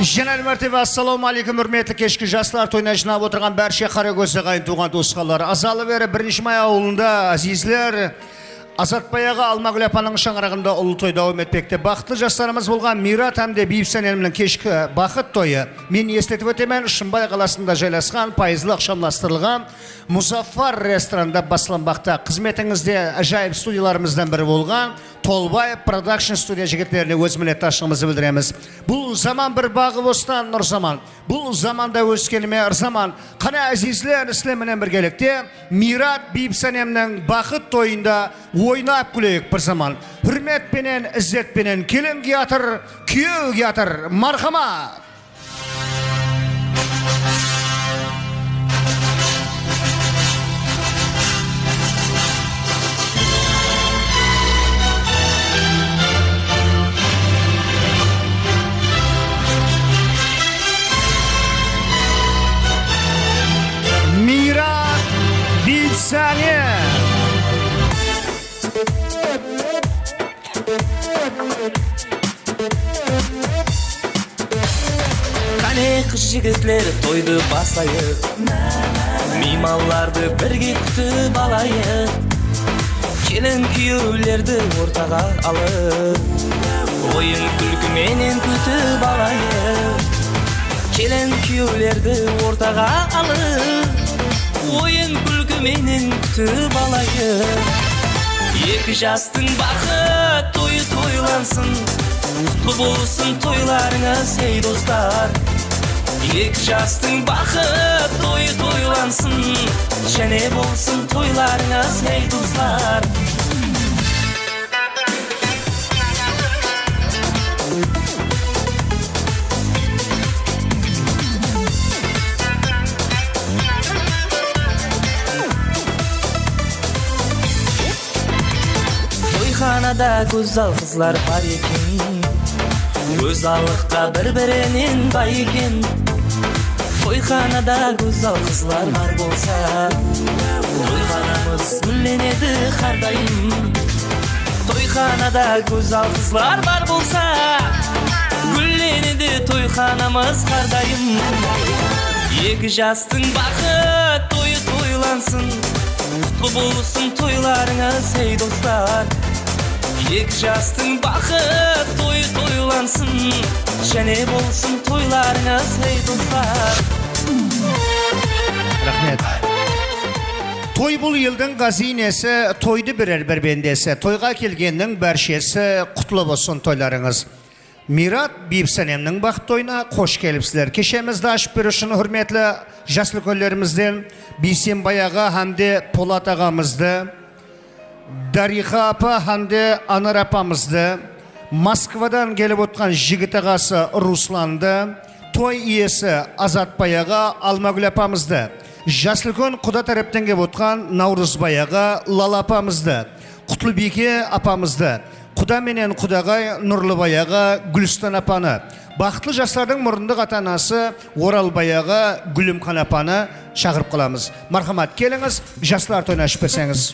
Жанар мәртебе ассалауму алейкум кешкі жастар тойына жинап отырған бәрше қара көзі қайын туған туысқалар азалы бері бірінші май ауылында азизлер Азатбаяға Алмагүл апаның шаңырағында ұлы той дауым етпекте. Бақытты жастарымыз болған Мират әмде елімнің кешкі бақыт тойы. Мен естетіп өтемен Шымбай қаласында жайласқан пайызлы ақшамластырылған Музафар ресторанда басыланбақта. Қызметіңізде әжайып студияларымыздан бірі болған Толбаев продакшн студия жігіттеріне өз ташығымызды білдіреміз. Бұл заман бір бағы бостан нұр заман. Бұл заманда өскеніме ырзаман. Қана әзізлер іслемінен біргелікте Мират Бейбісан бақыт тойында ойнап күлейік бір заман хүрметпенен ізzetпенен келін киятыр күйеу киятыр мархамат Мират Бибсане қане қыз жігітлер тойды басайық мейманларды бірге күтіп алайық келін күйеулерді ортаға алып ойын күлкіменен күтіп алайық келін күйеулерді ортаға алып ойын күлкіменен күтіп алайық. Екі жастың бақыт тойы тойлансын. Құтты болсын тойларыңыз ей достар. Екі жастың бақыт тойы тойлансын. Және болсын тойларыңыз ей достар. Тойханада көзал қызлар бар екен алықта бір бірінен бай екен тойханада көзал қызлар бар болса тойханамыз гүлленеді әрдайым тойханада көзал қызлар бар болса гүлленеді тойханамыз әрдайым екі жастың бақыт тойы тойлансын құтты болсын тойларыңыз ей достар екі жастың бақыт тойы тойлансын. Және болсын тойларыңыз ей достар. Рахмет. Той бұл елдің қазинесі тойды берер бір бендесі. Тойға келгеннің бәршесі құтлы болсын тойларыңыз. Мират бейбсәлемнің бақыт тойына қош келіпсіздер кешемізді ашып беру үшін құрметлі жас үлкендерімізден бейсенбай аға һәмде полат ағамызды дариға апа ханде анар апамызды москвадан келіп отқан жігіт ағасы русланды той иесі азатбай аға алмагүл апамызды жас үлкен құда тараптан келіп отқан наурызбай аға лала апамызды құтлыбике апамызды құда менен құдағай нұрлыбай аға гүлстан апаны бақытлы жастардың мұрындық ата анасы оралбай аға гүлімхан апаны шақырып қаламыз. Мархамат келіңіз жастар тойын ашып берсеңіз.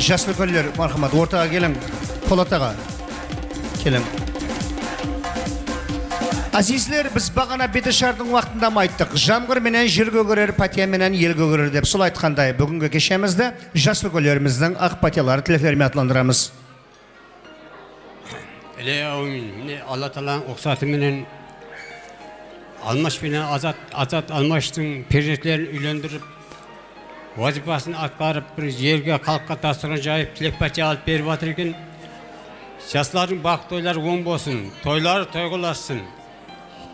Жас үлкендер мархамат ортаға келің полат аға келің азизлер біз бағана беташардың уақытында ма айттық жамғыр менен жер көгерер патия менен ел көгерер деп сол айтқандай бүгінгі кешемізді жас үлкендеріміздің ақ патиялары тілектерімен атландырамыз іле әумин міне алла тағаланың рұқсатыменен алмаш менен азат азат алмаштың перзентлерін үйлендіріп вазипасын атқарып бір жерге халыққа дастархан жайып тілек пәте алып беріп жатыр екен жастардың бақыт тойлары оң болсын тойлары тойғыласын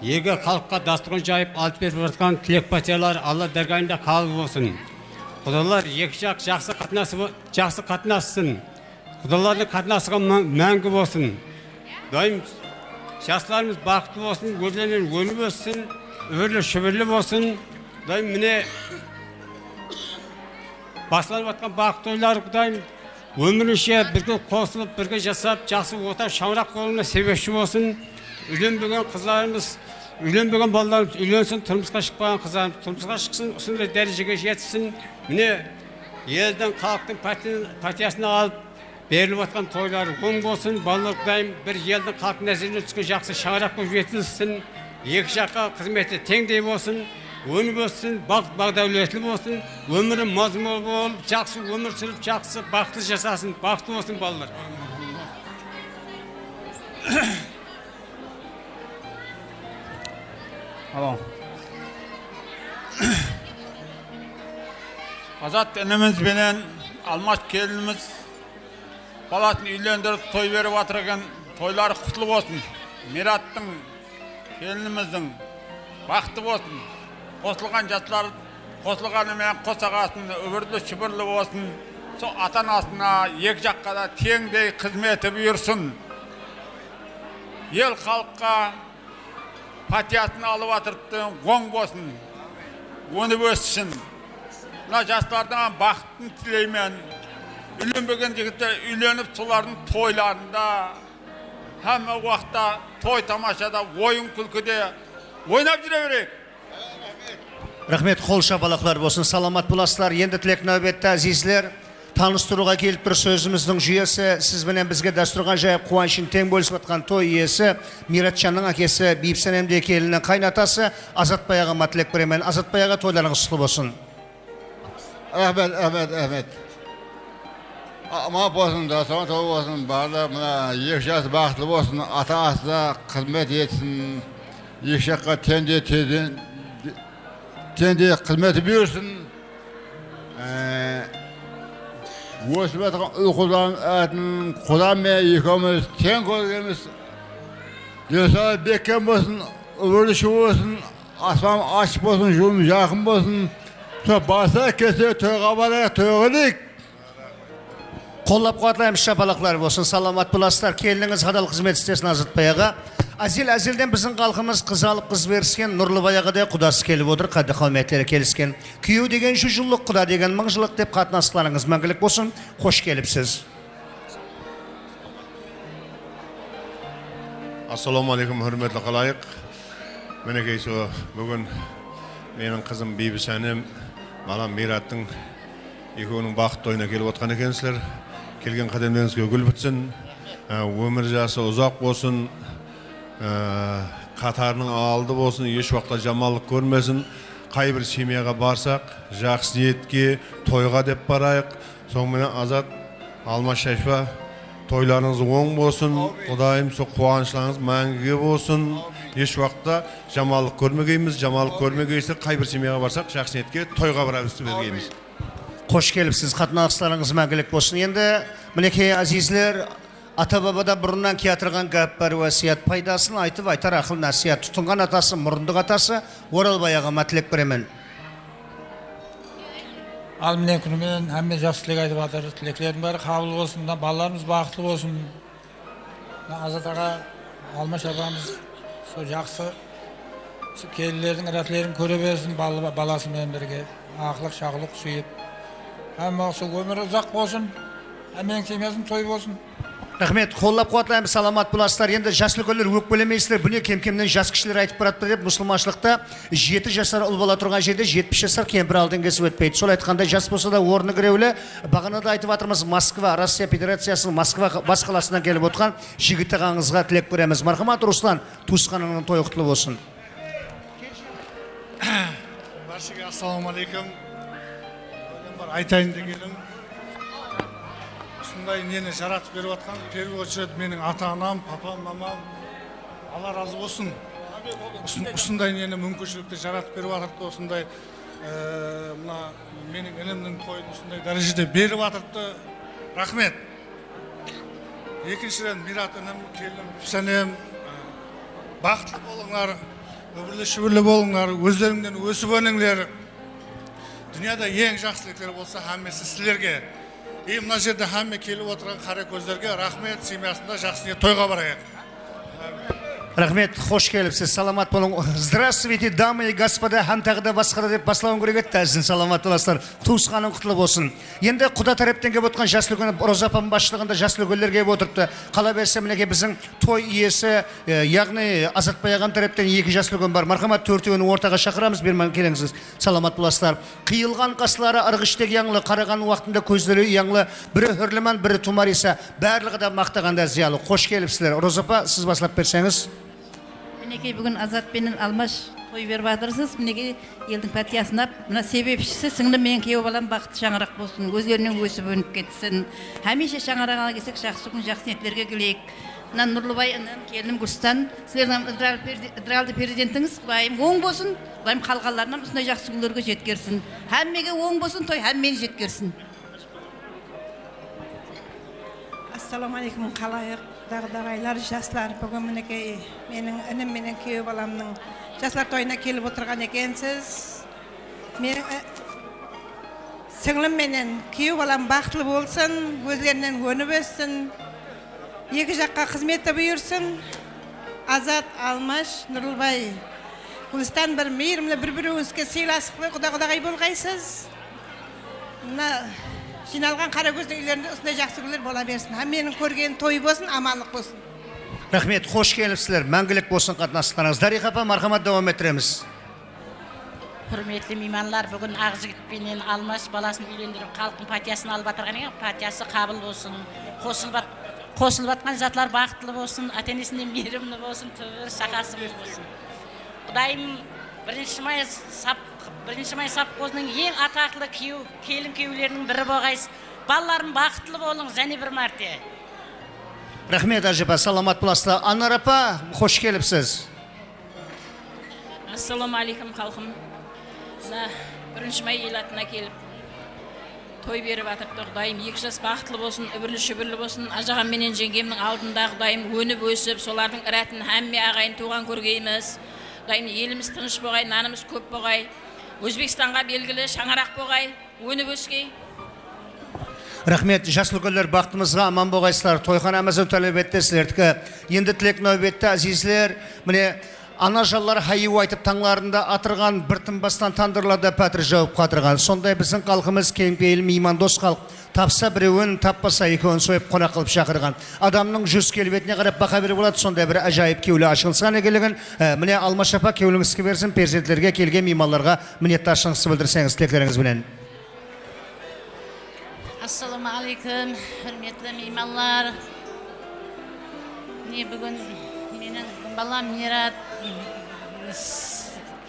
елге халыққа дастархан жайып алып беріп жатқан тілек пәтелар алла дәргайында қабыл болсын құдалар екі жақ жақсы қатынасы жақсы қатынассын құдалардың қатынасы мәңгі болсын дайым жастарымыз бақытты болсын өздерінен өніп өссін өрлі шүбірлі болсын құдайым міне басталып жатқан бақыт тойлар құдайым өмірінше бірге қосылып бірге жасап жақсы отар шаңырақ болуына себепші болсын. Үйленбеген қыздарымыз үйленбеген балаларымыз үйленсін тұрмысқа шықпаған қыздарымыз тұрмысқа шықсын осындай дәрежеге жетсін. Міне елдің халықтың партиясына алып беріліп жатқан тойлары оң болсын. Балалар құдайым бір елдің халықтың нәзіріне түскен жақсы шаңырақ болып жетілсін. Екі жаққа қызметі теңдей болсын. Өмір өссін бақыт бағдәулетлі болсын өмірі мазмұн болып жақсы өмір сүріп жақсы бақытты жасасын бақытты болсын балалар Алло. Азат ініміз бенен алмаш келініміз баласын үйлендіріп той беріп жатыр екен тойлары құтылы болсын мираттың келініміздің бақытты болсын қосылған жастар қосылғанымен қосағасын үбірлі шүбірлі болсын. Сол ата анасына екі жаққа да теңдей қызметі бұйырсын. Ел халыққа партиясын алып жатырыпты оң болсын өніп өссін мына жастардың бақытын тілеймін. Үйленбеген жігіттер үйленіп солардың тойларында hamma уақытта той тамашада ойын күлкіде ойнап жүре берейік. Рахмет қол шапалақлар болсын. Саламат боласыздар. Енді тілек нәубетті әзизлер таныстыруға келіп бір сөзіміздің жүйесі сізбенен бізге дәстүрған жайып қуанышын тең бөлісіп жатқан той иесі миратжанның әкесі бейіп сәлемде келіннің қайнатасы азатбай ағама тілек беремін азатбай аға тойларыңыз құтты болсын. Рахмет рахмет рахмет аман болсын дастан той болсын барлығы мына екі жас бақытты болсын ата анасына қызмет етсін екі жаққа теңдей теңдей қызметі бұйырсын өсіп жатқан ұл құданың атын құда мен екеуміз тең көргенбіз. Денсаулық бекем болсын үбірліші болсын аспан ашық болсын жолым жақын болсын. Сол баса кесе тойға барайық той қылайық қолдап қуатлаймыз шапалақлар болсын. Саламат боласыздар. Келініңіз адал қызмет істесін азатбай аға әзел әзелден біздің халқымыз қыз алып қыз беріскен нұрлыбай ағадай құдасы келіп отыр қадір қауметтері келіскен. Күйеу деген жүз жылдық құда деген мың жылдық деп қатынастарыңыз мәңгілік болсын. Қош келіпсіз. Ассалаумағалейкум құрметті қалайық. Мінекей со бүгін менің қызым бибісәнем балам мираттың екеуінің бақыт тойына келіп отқан екенсіздер. Келген қадамдарыңызға гүл бітсін. Ә, өмір жасы ұзақ болсын. Қатарының алды болсын еш уақытта жамандық көрмесін қай бір семьяға барсақ жақсы ниетке тойға деп барайық сонымен азат алмас шашпа тойларыңыз оң болсын құдайым сол қуанышларыңыз мәңгіге болсын еш уақытта жамандық көрмегейміз жамандық көрмегейсіз қай бір семьяға барсақ жақсы ниетке тойға барамыз бергейміз қош келіпсіз қатынастарыңыз мәңгілік болсын енді мінекей әзизлер ата бабада бұрыннан келатырған гәп бар уәсият пайдасын айтып айтар ақыл нәсият тұтынған атасы мұрындық атасы оралбай ағама тілек беремін. Ал міне күнімен әмме жақсы тілек айтып жатыр. Тілектердің бәрі қабыл болсын мына балаларымыз бақытты болсын. Азат аға алмаш апамыз сол жақсы келілердің рәтлерін көре берсін бала- баласымен бірге. Ақылық шағылық сүйіп. Әмма сол өмірі ұзақ болсын әмменің семьясының той болсын. Рахмет. Қолдап қуатлаймыз саламат боласыздар. Енді жас үлкендер өкпелемейсіздер. Бұне кем кемнен жас кішілер айтып барады деп мұсылманшылықта жеті жасар ұл бала тұрған жерде жетпіс жасар кемпір алдын кесіп өтпейді. Сол айтқандай жас болса да орны кіреулі бағанада айтып жатырмыз москва россия федерациясының москва бас қаласынан келіп отқан жігіт ағаңызға тілек береміз. Мархамат руслан туысқаныңның тойы құтты болсын. Баршаға ассалаумағалейкум айтайын дегенім. Осындай нені жаратып беріп жатқан в первую очередь менің ата анам папам мамам. Алла разы болсын. Осын- осындай нені мүмкіншілікті жаратып беріп жатырды осындай ә, мына менің інімнің тойын осындай дәрежеде беріп жатырды рахмет. Екіншіден мират інім келінім сәлем бақытты болыңдар үбірлі шүбірлі болыңдар өздеріңден өсіп өніңдер. Дүнияда ең жақсы тілектер болса хаммесі сіздерге. И мына жерде хамме келіп отырған қара көздерге рахмет. Семьясында жақсы тойға барайық. Рахмет қош келіпсіз саламат болың. Здравствуйте дамы и господа һәм тағы да басқа да деп басталуым керек еді тәжін саламат боласыздар. Туысқаның құтлы болсын. Енді құда тараптан келіп отқан жас үлкен роза апам басшылығында жас үлкендер келіп отырыпты. Қала берсе мінекей біздің той иесі яғни азатбай ағам тараптан екі жас үлкен бар. Мархамат төртеуін ортаға шақырамыз берман келіңіздер. Саламат боласыздар. Қиылған қасылары ырғыштек яңлы қараған уақытында көздері яңлы бірі үрліман бірі тумариса барлығы да мақтағанда зиялы. Қош келіпсіздер. Роза апа сіз бастап берсеңіз. Мінекей бүгін азат пенен алмаш той беріп жатырсыз мінекей елдің партиясына мына себепшісі сіңлім мен күйеу балам бақытты шаңырақ болсын өздерінен өсіп өніп кетсін. Хәмеше шаңырағына келсек жақсы күн жақсы ниеттерге келейік. Мына нұрлыбай інім келінім гүлстан сіздердің ыдыралды перзентіңіз құдайым. Оң болсын құдайым қалғандарына осындай жақсы күндерге жеткерсін. Һәммеге оң болсын той һәммені жеткерсін. Ассалаумағалейкум қалайық? Дағдағайлар жастар бүгін мінекей менің інім менен күйеу баламның жастар тойына келіп отырған екенсіз. Мен сіңлім менен күйеу балам бақытлы болсын өздерінен өніп өссін екі жаққа қызметі бұйырсын. Азат алмаш нұрлыбай гүлстан бір мейірімді бір біріңізге сыйластықпен құда құдағай болғайсыз. Мына жиналған қаракөздің үйлерінде осындай жақсы күндер бола берсін. Һәм менің көрген той болсын амандық болсын. Рахмет қош келіпсіздер. Мәңгілік болсын қатынастықтарыңыз дариға апа мархамат давам ettіреміз құрметті меймандар бүгін ақжігітпенен алмаш баласын үйлендіріп халықтың патиясын алып жатырған екен. Патиясы қабыл болсын қосылып қосылып жатқан затлар бақытлы болсын ата енесіне мейірімді болсын түбі шақасы болсын. Құдайым бірінші май сап бірінші май совхозының ең атақты күйеу келін күйеулерінің бірі болғайсыз балаларым бақытлы болыңыз және бір мәрте. Рахмет әжіпа саламат боласыздар. Анар апа қош келіпсіз. Ассалаумағалейкум халқым. Мына бірінші май ел атына келіп той беріп жатырды құдайым екі жас бақытлы болсын үбірлі шүбірлі болсын. Ажағам менен жеңгемнің алдында құдайым өніп өсіп солардың ірәтін һәмме ағайын туған көргейміз. Құдайым еліміз тыныш болғай нанымыз көп болғай. Өзбекстанға белгілі шаңырақ болғай өніп өскей рахмет жас үлкендер бақытымызға аман болғайсыздар тойханамыздың төлеп сіздердікі енді тілек нәубетті әзизлер міне ана жаллар хайу айтып таңларында атырған бір тынбастан тандырларда пәтір жауып қатырған сондай біздің халқымыз кеңпейіл меймандос халық тапса біреуін таппаса екеуін сойып қонақ қылып шақырған. Адамның жүз келбетіне қарап бақа беруге болады сондай бір ажайып кеулі ашылысқан екенлігін ә, міне алмаш апа кеуліңізге берсін перзенттерге келген меймандарға мінетташылығыңызды білдірсеңіз тілектеріңізбенен ассалаумағалейкум құрметті меймандар міне бүгін менің балам мират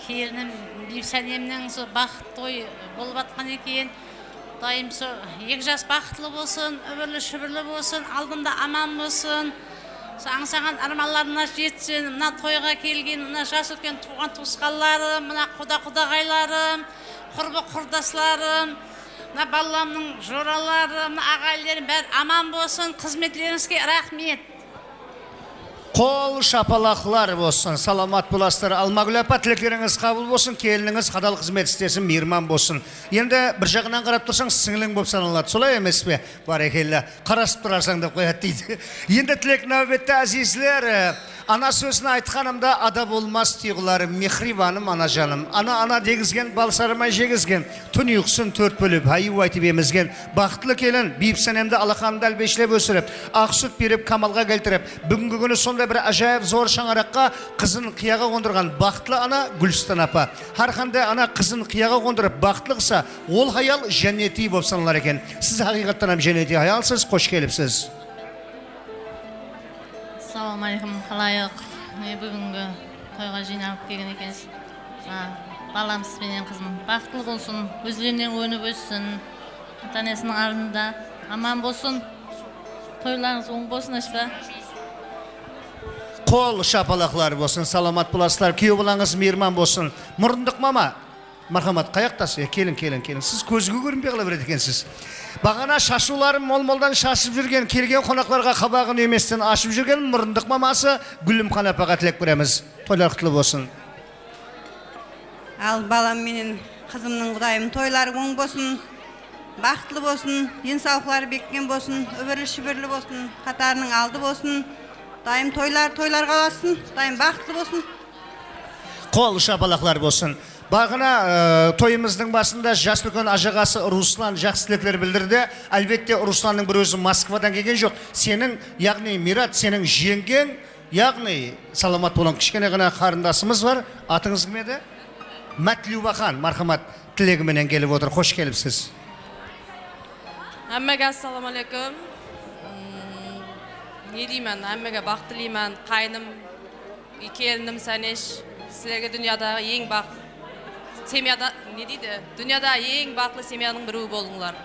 келінім бибісәлемнің сол бақыт той болып жатқан екен. Құдайым сол екі жас бақытлы болсын үбірлі шүбірлі болсын алдында аман болсын аңсаған армандарына жетсін мына тойға келген мына жас үлкен туған туысқандарым мына құда құдағайларым құрбы құрдастарым мына баламның жоралары мына ағайларым бәрі аман болсын қызметтеріңізге рахмет қол шапалақлар болсын саламат боласыздар алмагүл апа тілектеріңіз қабыл болсын келініңіз қадал қызмет істесін мейірман болсын. Енді бір жағынан қарап тұрсаң сіңілің болып саналады. Солай емес пе? Барекелді қарасып тұрарсың деп қояды дейді. Енді тілек нәубетті әзизлер. Ана сөзін айтқанымда ада болмас тұйғыларым мехрибаным ана жаным ана ана дегізген балсарымай жегізген түн ұйқысын төрт бөліп аю айтып емізген бақытлы келін бейіпсенемді алақанымды әлбешлеп өсіріп ақ сүт беріп камалға келтіріп бүгінгі күні сондай бір ажайып зор шаңыраққа қызын қияға қондырған бақытлы ана гүлстан апа har қандай ана қызын қияға қондырып бақытлы қылса ол хаял жәннети болып саналар екен сіз хақиқаттан ham хаялсыз қош келіпсіз ассалаумағалейкум халайық. Міне бүгінгі тойға жиналып келген екенсіз. Балам менен қызым. Бақытлы болсын өздерінен өніп өссін ата анасының алдында аман болсын. Тойларыңыз оң болсын ашпа қол шапалақлар болсын саламат боласыздар. Күйеу балаңыз мейірман болсын. Мұрындық мама. Мархамат қаяқтасыз келін келін келін. Сіз көзге көрінбей қала береді екенсіз. Бағана шашуларын мол молдан шашып жүрген келген қонақтарға қабағын еместен ашып жүрген мұрындық мамасы гүлімхан апаға тілек береміз. Тойлар құтты болсын. Ал балам менен қызымның құдайым тойлары оң болсын бақытлы болсын денсаулықтары беккен болсын үбірлі шүбірлі болсын қатарының алды болсын. Дайым тойлар тойларға қаласын дайым бақытлы болсын. Қол шапалақлар болсын. Бағана ә, тойымыздың басында жас үлкен ажағасы руслан жақсы тілектер білдірді. Әлбетте русланның бір өзі москвадан келген жоқ. Сенің яғни мират сенің жеңгең яғни саламат болған кішкене ғана қарындасымыз бар. Атыңыз кім еді? Мәтлюбахан мархамат тілегіменен келіп отыр. Қош келіпсіз. Әммәге ассалаумағалейкум не деймін әммәге бақ тілеймін. Қайным келінім сәнеш сіздерге дүниядағы ең бақ семьяда не дейді дүнияда ең бақытты семьяның біреуі болыңдар.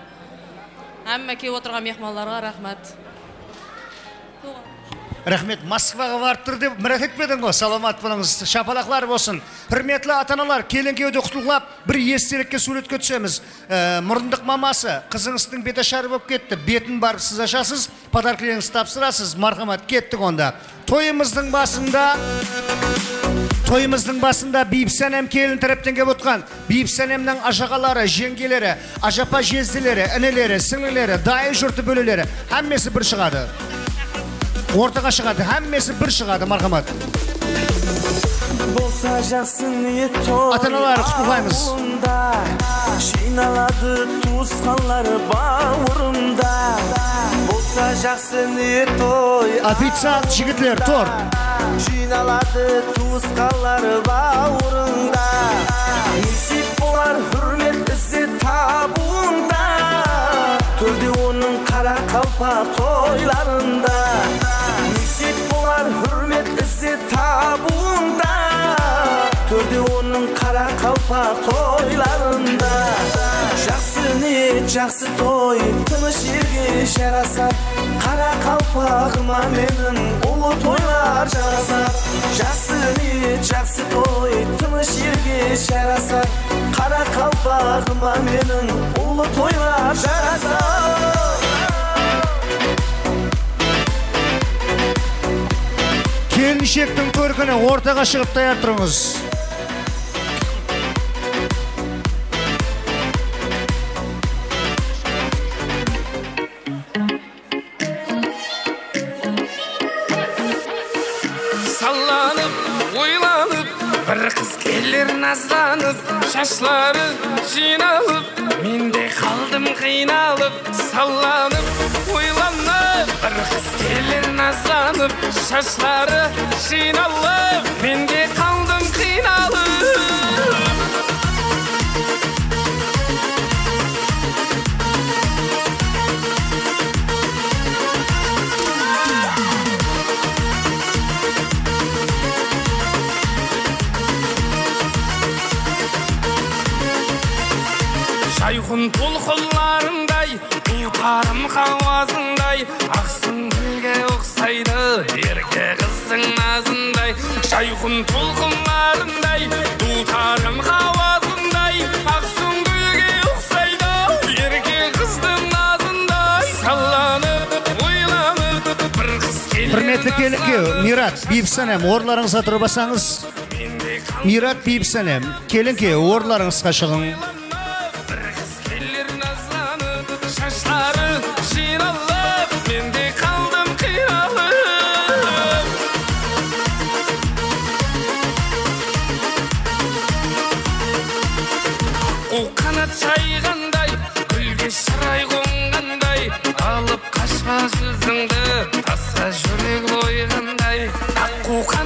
Әммә келіп отырған мехманларға рахмет рахмет. Москваға барып тұр деп мұрат етпедің ғой. Саламат болыңыз. Шапалақлар болсын. Құрметті ата аналар келін құттықтап бір естелікке суретке түсеміз. Ә, мұрындық мамасы қызыңыздың беташары болып кетті. Бетін барып сіз ашасыз подаркілеріңізді тапсырасыз. Мархамат кеттік онда. Тойымыздың басында тойымыздың басында бейбісәнем келін тараптан келіп отқан бейбісәнемнің ажағалары жеңгелері ажапа жезделері інілері сіңлілері дайын жұрты бөлелері әммесі бір шығады ортаға шығады әммесі бір шығады мархамат болса жақсы ниет ата аналар құттықтаймыз жиналады туысқандар бауырымда болса жақсы ниет той официант жігітлер торт жиналады туысқандар бауырыңда несіп болар хүрмет іздеп табуында төрде оның қара қалпақ тойларында несіп болар хүрмет іздеп табуында төрде оның қара қалпақ тойларында жақсы той тыныш елге жарасар қара қалпағыма менің ұлы тойлар жарасар жақсы ниет жақсы той тыныш елге жарасар қара қалпағыма менің ұлы тойлар жарасар келіншектің көркіне ортаға шығып даяр тұрыңыз. Бір қыз келер назданып шашлары жиналып мен де қалдым қиналып саланып ойланып бір қыз келер назданып шашлары жиналып мен де қалдым қиналып шайхұн толқынларындай ұлтарым қауазындай. Ақсын гүлге ұқсайды ерке қыздың назындай. Шайхұн толқынларындай ұлтарым қауазындай. Ақсын гүлге ұқсайды ерке қыздың назындай. Саланып ойланып бір қыз құрметті келінге мират бейбісәнем орларыңызға тұрып алсаңыз мират бейбісәнем келінге орларыңызға шығың.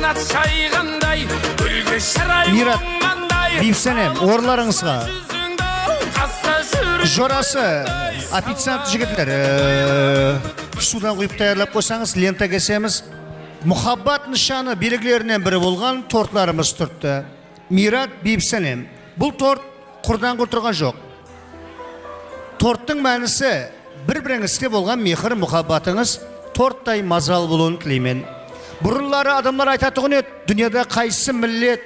Қанат жайғандай гүлге шырай мират қонғандай бейбісәнем орларыңызға жорасы официант жігіттер ә, судан құйып даярлап қойсаңыз лента кесеміз. Мұхаббат нышаны белгілерінен бірі болған тортларымыз тұртты мират бейбісәлем бұл торт құрдан құртырған жоқ. Торттың мәнісі бір біріңізге болған мехір мұхаббатыңыз торттай мазал болуын тілеймін. Бұрынлары адамдар айтатұғын еді дүниеде қайсы миллет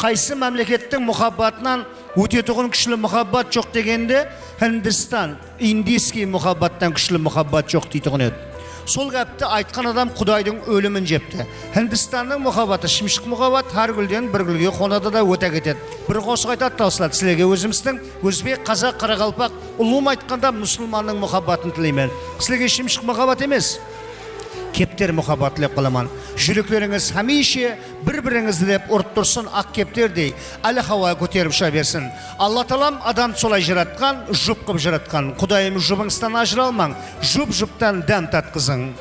қайсы мемлекеттің мұхаббатынан өтетұғын күшлі мұхаббат жоқ дегенде Үндістан индийский мұхаббаттан күшлі мұхаббат жоқ дейтұғын еді сол гәпті айтқан адам құдайдың өлімін жепті Үндістанның мұхаббаты шымшық мұхаббат әр гүлден бір гүлге қонады да өте кетеді бір қосық айтады таусылады сілерге өзіміздің өзбек қазақ қарақалпақ ұлым айтқанда мұсылманның мұхаббатын тілеймін сілерге шымшық мұхаббат емес кептер мұхаббат тілеп қаламын жүректеріңіз хәмейше бір біріңізді деп ұрып тұрсын ақ кептердей әлі хауа көтеріп ұша берсін алла тағалам адам солай жаратқан жұп қып жаратқан құдайым жұбыңыздан ажыралмаң жұп жұптан дәм татқызың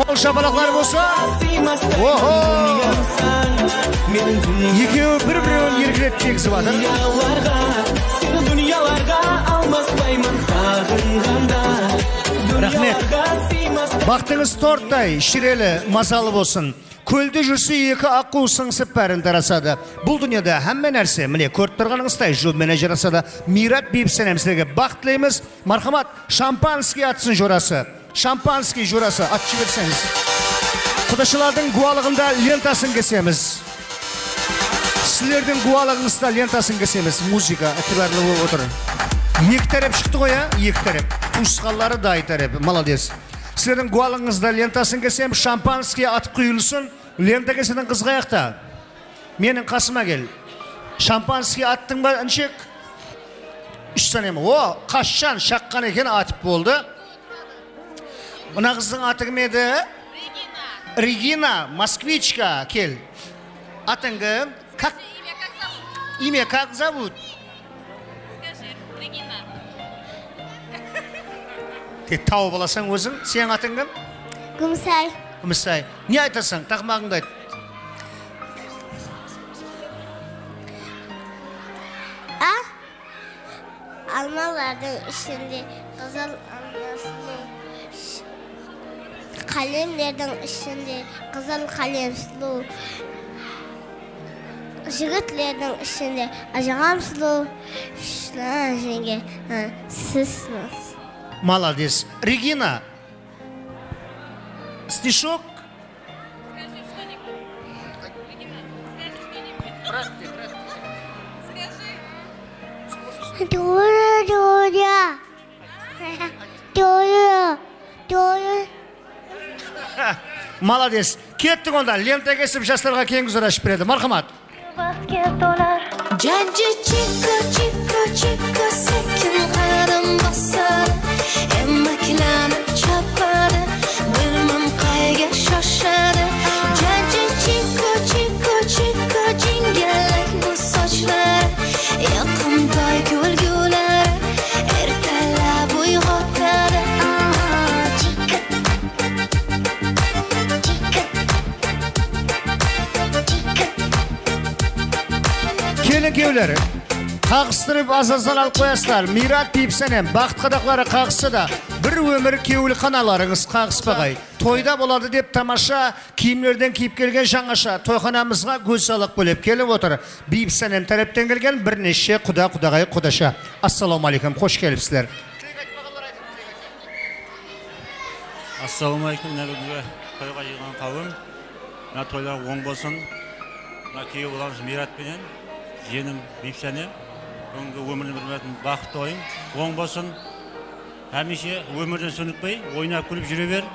қол шапалақлар болса екеуі бір біреуін еркелетіп тегізіп жатыр рахмет бақытыңыз торттай шірелі мазалы болсын көлде жүрсе екі аққу сыңсып бәрін тарасады бұл дүниеде әмме нәрсе міне көріп тұрғаныңыздай жұбымен ажырасады мират бейбітсәлем сіздерге бақыт тілейміз мархамат шампанский атсын жорасы шампанский жорасы атып жіберсеңіз құдашылардың гуалығында лентасын кесеміз сіздердің гуалығыңызда лентасын кесеміз музыка әтібарлы болып отыр. Екі тарап шықты ғой а? Екі тарап туысқанлары дай тарап молодец. Сіздердің гуалыңызда лентасын кесем шампанский атып құйылсын лента кесетін қыз қаяқта менің қасыма кел. Шампанский аттың ба іншек үш санем о қашан шаққан екен атып болды. Мына қыздың аты кім еді? Регина москвичка кел. Атың кім? Как? Имя как зовут? Тек тауып аласың өзің? Сенің атың кім? Күмсай. үмісай не айтасың? Тақмағыңды айт. А? Алмалардың ішінде қызыл алмасының қалемдердің ішінде қызыл қалем сұлу жігітлердің ішінде ажағам сұлу шынар жеңге ы, сіз сұлусыз. молодец. Регина стишок? Дура, дура. Дура, дура. молодец. Кеттік онда лента кесіп жастарға кең көзір ашып береді. Мархамат. baxtga janji jajji chikka chikka chikka sekin qadam bosar emaklanib chopadi bilmam qayga shoshadi. Келін күйеулері қағыстырып азаздан алып қоясыздар. Мират бейбсәнем бақыт қадақлары қағысса да бір өмір кеуілі қаналарыңыз қағыспағай тойда болады деп тамаша киімдерден киіп келген жаңаша тойханамызға көз салық бөлеп келіп отыр. Бейбсәнем тараптан келген бірнеше құда құдағай құдаша. Ассалаумағалейкум қош келіпсіздер. Ассалаумағалейкум мына бүгінгі тойға жиылған қауым. Мына тойлар оң болсын. Мына күйеу баламыз миратпенен жиенім бейбсәнем бүгінгі өмірдің бір мәтін бақытты ойын оң болсын хәмеше өмірден сөнікпей ойнап күліп жүре бер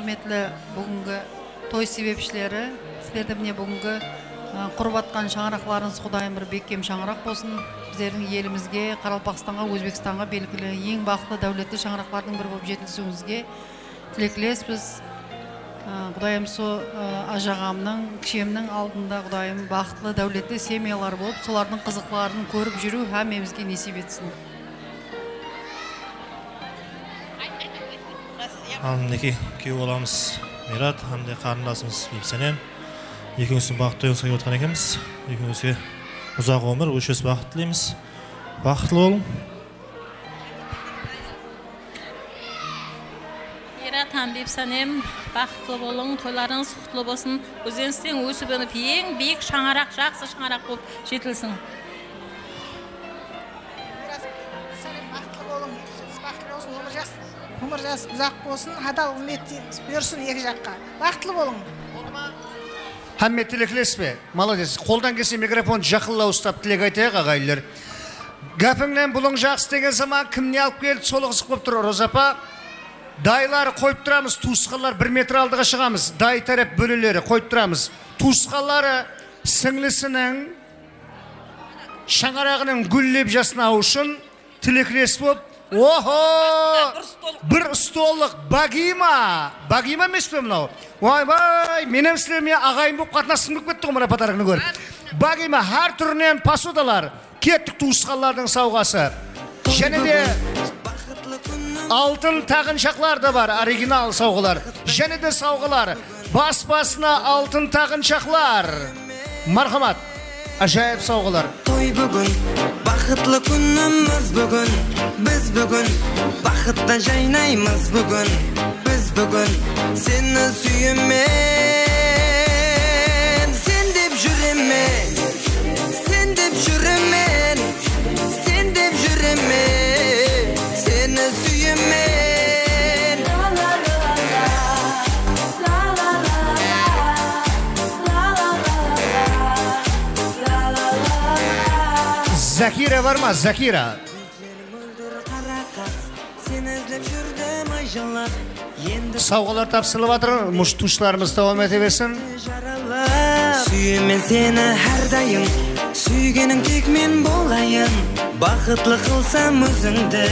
құрметті бүгінгі той себепшілері сіздерді міне бүгінгі құрып атқан шаңырақларыңыз құдайым бір бекем шаңырақ болсын. Біздердің елімізге қарақалпақстанға өзбекстанға белгілі ең бақытты дәулетті шаңырақлардың бірі болып жетілісуіңізге тілектілеспіз Ә, құдайым со ә, ажағамның кішемнің алдында құдайым бақытлы дәулетті семьялар болып солардың қызықларын көріп жүру әмемізге несіп етсін. Ал мінекей күйеу баламыз мират hamda қарындасымыз бейбсәнем екеуміздің бақытты тойыңызға келіп отқан екенбіз. Екеумізге ұзақ өмір өшпес бақыт тілейміз. Бақытлы болың. Мират һәм бепсәнем бақытлы болың тойларыңыз құтты болсын. Өзіңізден өсіп өніп ең биік шаңырақ жақсы шаңырақ болып жетілсін. Бақытты болың. Бақытты болсын өмір жас өмір жас ұзақ болсын. Адал қызмет берсін екі жаққа. Бақытлы болың. Хаммет тілеклес пе? Молодец. Қолдан келсе микрофон жақынлау ұстап тілек айтайық ағайлар. Гәпіңнен бұлың жақсы деген заман кімне алып келді сол қызық болып тұр Роза апа. дайлар қойып тұрамыз туысқанлар бір метр алдыға шығамыз дай тарап бөлелері қойып тұрамыз туысқанлары сіңлісінің шаңырағының гүллеп жаснауы үшін тілектес болып охо бір столық. Багима! Багима емес пе мынау ойбай менен сілермен ағайын болып қатынасқым келіп кетті ғой мына подарканы көріп. Багима әр түрінен посудалар кеттік туысқанлардың сауғасы. Және де алтын тағыншақлар да бар оригинал сауғалар. Және де сауғалар. Бас басына алтын тағыншақлар мархамат. Ажайып сауғалар той бүгін бақытлы күніміз бүгін біз бүгін бақытта жайнаймыз бүгін біз бүгін сені сүйемен закира бар ма закира сені іздеп жүрдім ай жылап енді сауғалар тапсырылып жатыр мұш тушыларымыз давам ете берсін сүйемін сені әрдайым сүйгенің тек мен болайын бақытлы қылсам өзіңді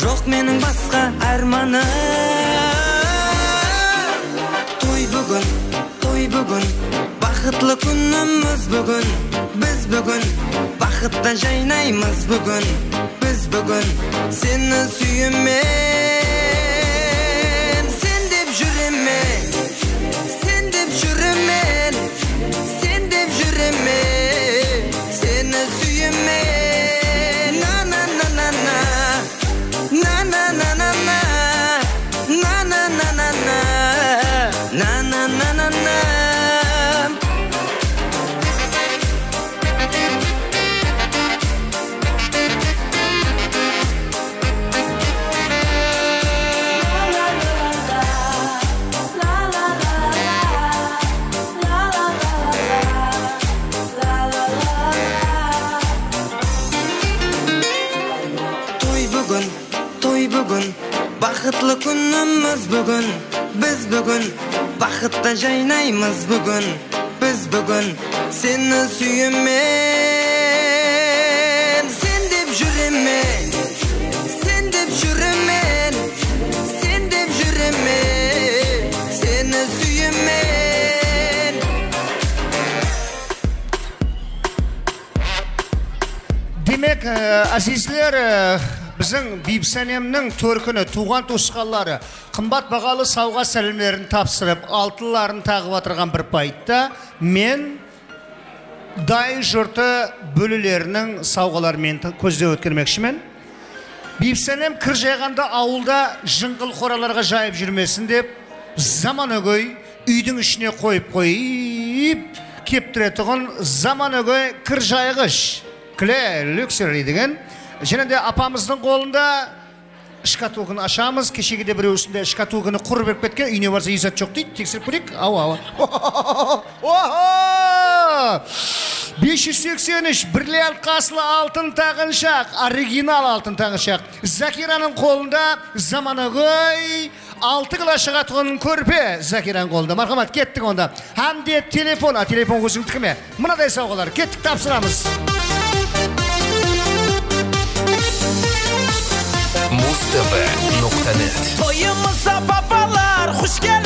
жоқ менің басқа арманым той бүгін той бүгін бақытлы күніміз бүгін біз бүгін бақытта жайнаймыз бүгін біз бүгін сені сүйемен жақта жайнаймыз бүгін біз бүгін сені сүйемен сен деп жүремін сен деп жүремін сен деп жүремін сені сүйемен демек әзизлер біздің бибісәлемнің төркіні туған тұсқалары қымбат бағалы сауға сәлемдерін тапсырып алтыларын тағып отырған бір пайтта мен дай жұрты бөлілерінің сауғаларымен көздеп өткермекшімін. Бибісәнем кір жайғанда ауылда жыңғыл қораларға жайып жүрмесін деп заманөгөй үйдің ішіне қойып қойып кептіретұғын заманөгөй кір жайғыш кле люксери деген және де апамыздың қолында шкатулканы ашамыз кешегі де біреу үстінде шкатулканы құр беріп кеткен үйіне барса есат жоқ дейді тексеріп көрейік ау ау бес жүз сексен үш бриллиант қасылы алтын тағыншақ оригинал алтын тағыншақ закираның қолында заманауи алты класс шығатын көрпе закираның қолында мархамат кеттік онда hamде телефон а телефон өзіңдікі ме мынадай сауғалар кеттік тапсырамыз Beyaz TV.net Toyumuza babalar hoş geldin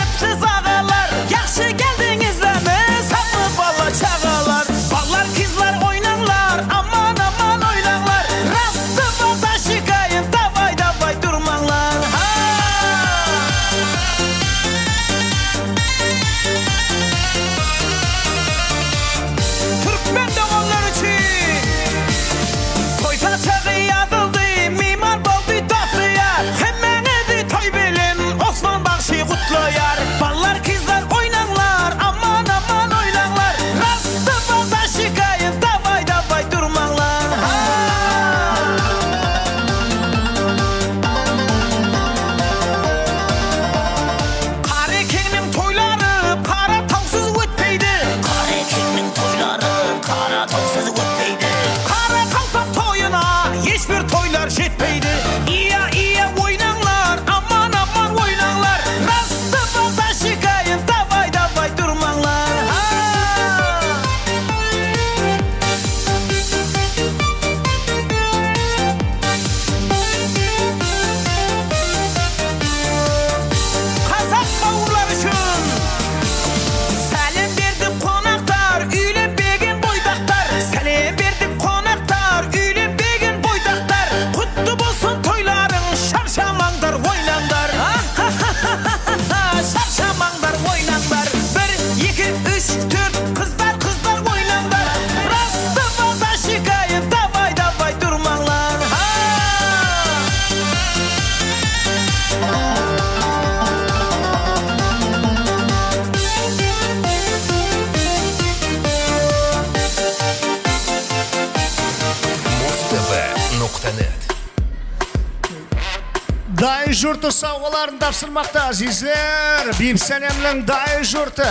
жұрты сауғаларын тапсырмақта азизлер бибісәнемнің дай жұрты.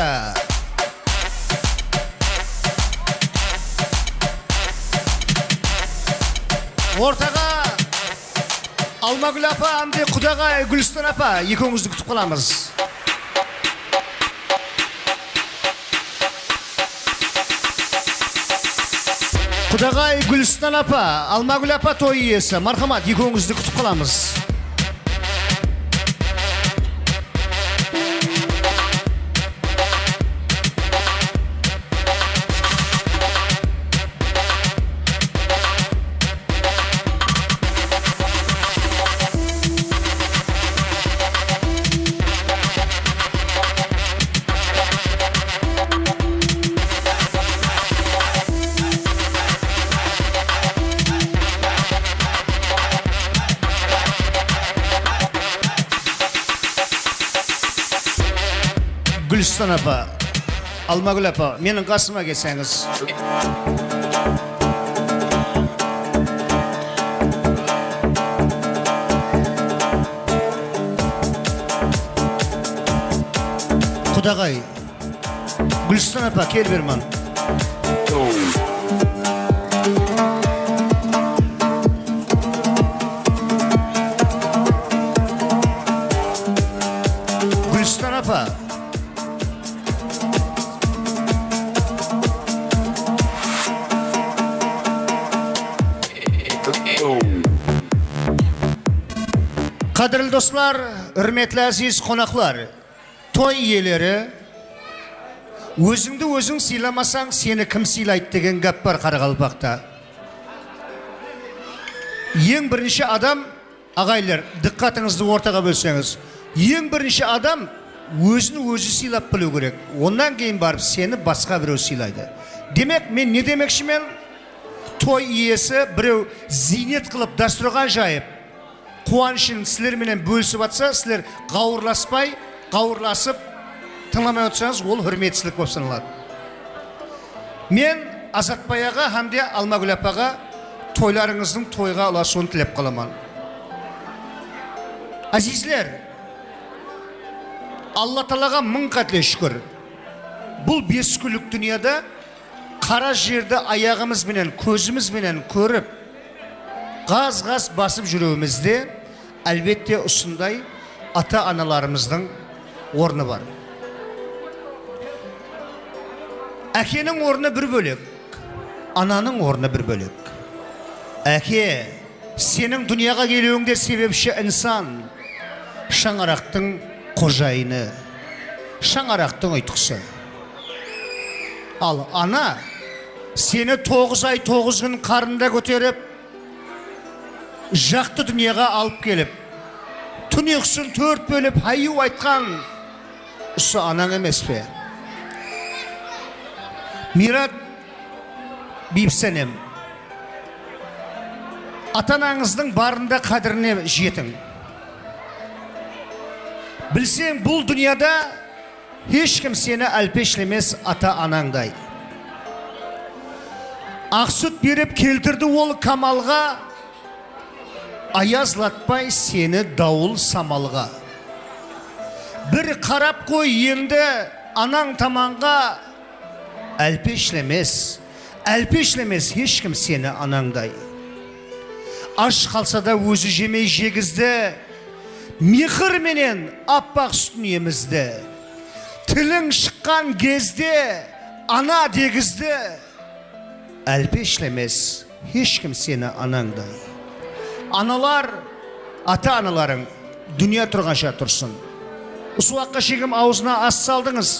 Ортаға алмагүл апа әмде құдағай гүлстан апа екеуіңізді күтіп қаламыз. Құдағай гүлстан апа алмагүл апа той иесі мархамат екеуіңізді күтіп қаламыз. Апа алмагүл апа менің қасыма келсеңіз құдағай гүлстан апа кел бер маған достар үрметлі әзиз қонақлар той иелері өзіңді өзің сыйламасаң сені кім сыйлайды деген гәп бар қарақалпақта ең бірінші адам ағайлар диққатыңызды ортаға бөлсеңіз ең бірінші адам өзін өзі сыйлап білу керек онан кейін барып сені басқа біреу сыйлайды демек мен не демекшімен той иесі біреу зейнет қылып дастархан жайып қуанышын сілерменен бөлісіп жатса сілер қауырласпай қауырласып тыңламай отырсаңыз ол хүрметсіздік болып саналады. Мен азатбай аға һәмде алмагүл апаға тойларыңыздың тойға ұласуын тілеп қаламын. Әзизлер алла тағалаға мың қатле шүкір. Бұл бес күндік дүнияда қара жерді аяғымызбенен көзімізбенен көріп қаз қаз басып жүруімізде әлбетте осындай ата аналарымыздың орны бар әкенің орны бір бөлек ананың орны бір бөлек әке сенің дүнияға келуіңде себепші інсан шаңырақтың қожайыны шаңырақтың ұйтқысы ал ана сені тоғыз ай тоғыз күн қарында көтеріп жақты дүнияға алып келіп түн ұйқысын төрт бөліп аю айтқан осы анаң емес пе? Мират бейбсәнем ата анаңыздың барында қадіріне жетің. Білсең бұл дүнияда ешкім сені әлпешлемес ата анаңдай. Ақ сүт беріп келтірді ол камалға аязлатпай сені дауыл самалға. Бір қарап қой енді анаң таманға. Әлпешлемес әлпешлемес ешкім сені анаңдай. Аш қалса да өзі жемей жегізді. Мехірменен аппақ сүтін емізді. Тілің шыққан кезде ана дегізді. Әлпешлемес ешкім сені анаңдай. Аналар ата аналарың дүния тұрғанша тұрсын. Осы уақытқа шейін аузына ас салдыңыз.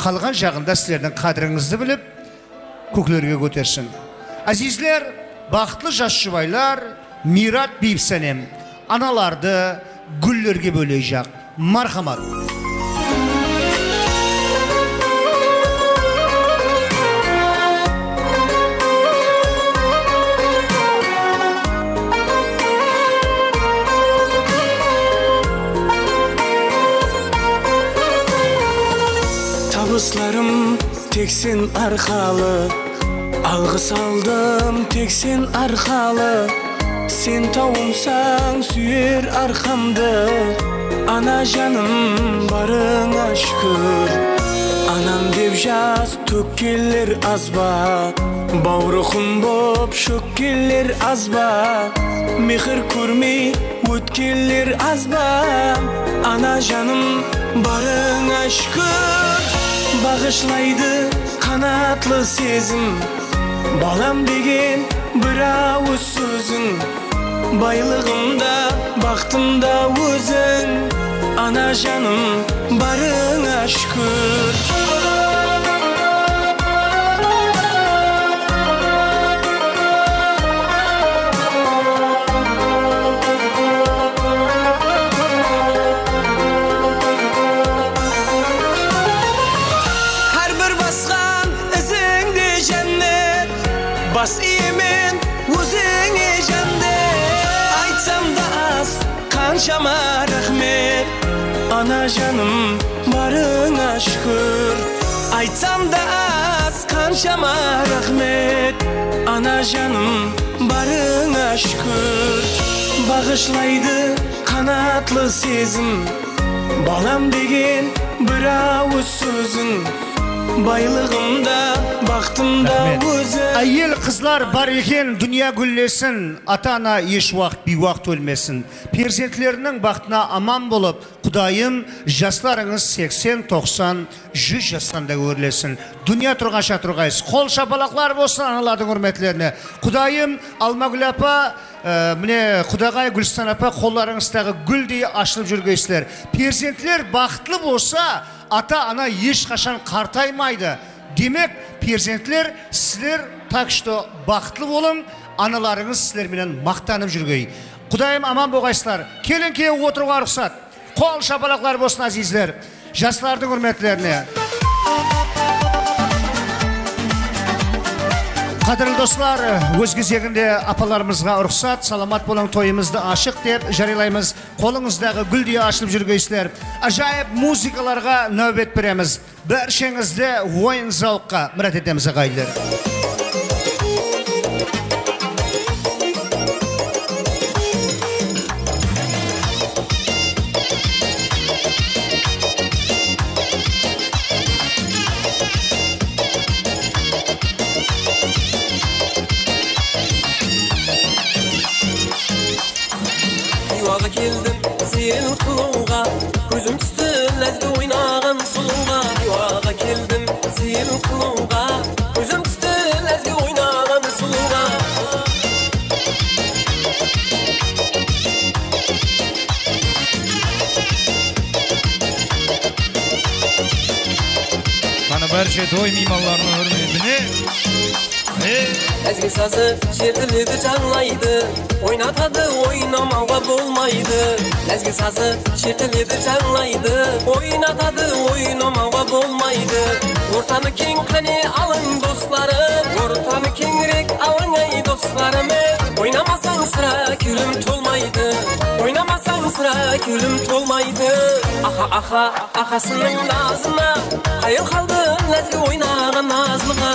Қалған жағында сіздердің қадіріңізді біліп көкелерге көтерсін. Әзизлер бақытлы жас жұбайлар мират бейбсәнем аналарды гүллерге бөлей жақ мархамат. Табыстарым тек сен арқалы алғыс алдым тек сен арқалы Sen tavumsan süyer arkamda Ana canım barına şükür Anam dev jaz tökkeller azba Bavruqum bop şökkeller azba. Mehir көрмей өткелер азба Ана жаным барыңа шүкір Бағышлайды қанатлы сезім Балам деген бір ауыз сөзің Байлығымда, бақытымда өзің Ана жаным барыңа шүкір Ana canım barına şükür Aytsam da az kanşama rahmet. Ana canım barına şükür Bağışlaydı kanatlı sezim Балам деген бір ауыз сөзің Байлығымда, бақытымда өзің Әйел қызлар бар екен дүния гүллесін ата ана еш уақыт бейуақыт өлмесін перзентлерінің бақытына аман болып құдайым жастарыңыз 80-90 100 жастанда өрлесін. Дүния тұрғанша тұрғайсыз. Қол шапалақлар болсын аналардың құрметлеріне құдайым алмагүл апа ә, міне құдағай гүлстан апа қолдарыңыздағы гүлдей ашылып жүргейсіздер. Перзентлер бақытлы болса ата ана ешқашан қартаймайды. Демек перзентлер сіздер так что бақытлы болың аналарыңыз сіздерменен мақтанып жүргей құдайым аман болғайсыздар келін күйеу отыруға рұқсат қол шапалақлар болсын азиздер жастардың құрметлеріне қадірлі достар өз кезегінде апаларымызға рұқсат саламат болың тойымызды ашық деп жариялаймыз қолыңыздағы гүлдей ашылып жүргейсіздер ажайып музыкаларға нәубет береміз баршаңызды ойын зауыққа мұрат етеміз ағайындар toy mimarlarının hürmetini. Ezgi sazı şiirliydi canlaydı. Oynatadı oynamağa dolmaydı. Ezgi sazı şiirliydi canlaydı. Oynatadı oynamağa dolmaydı. Ойнатады ойнамауға болмайды Ортаны кең қане алың достарым Ортаны кеңірек алың ай достарым Ойнамасаң сірә күлім толмайды Ойнамасаң сірә күлім толмайды Аха аха ахасының назына Қайыр қалды ләзгі ойнаған назлыға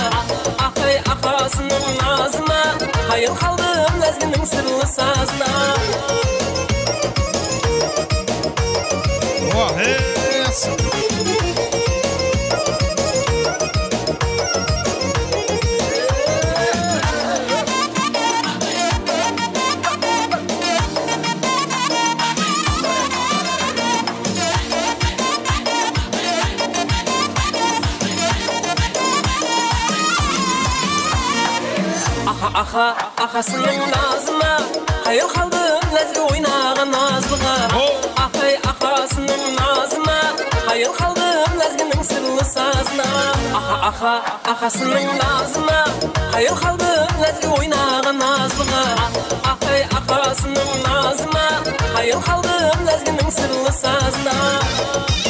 Ақай ақасының назына Қайыр қалдым ләзгінің сырлы сазына Аха аха ахасының назына Қайыр қалдым ләзгі ойнаған назлыға. Ақай ақасының назына. Қайыр қалдым ләзгінің сырлы сазына. Аха аха ахасының назына Қайыр қалдым ләзгі ойнаған назлыға. Ақай ақасының назына. Қайыр қалдым ләзгінің сырлы сазына.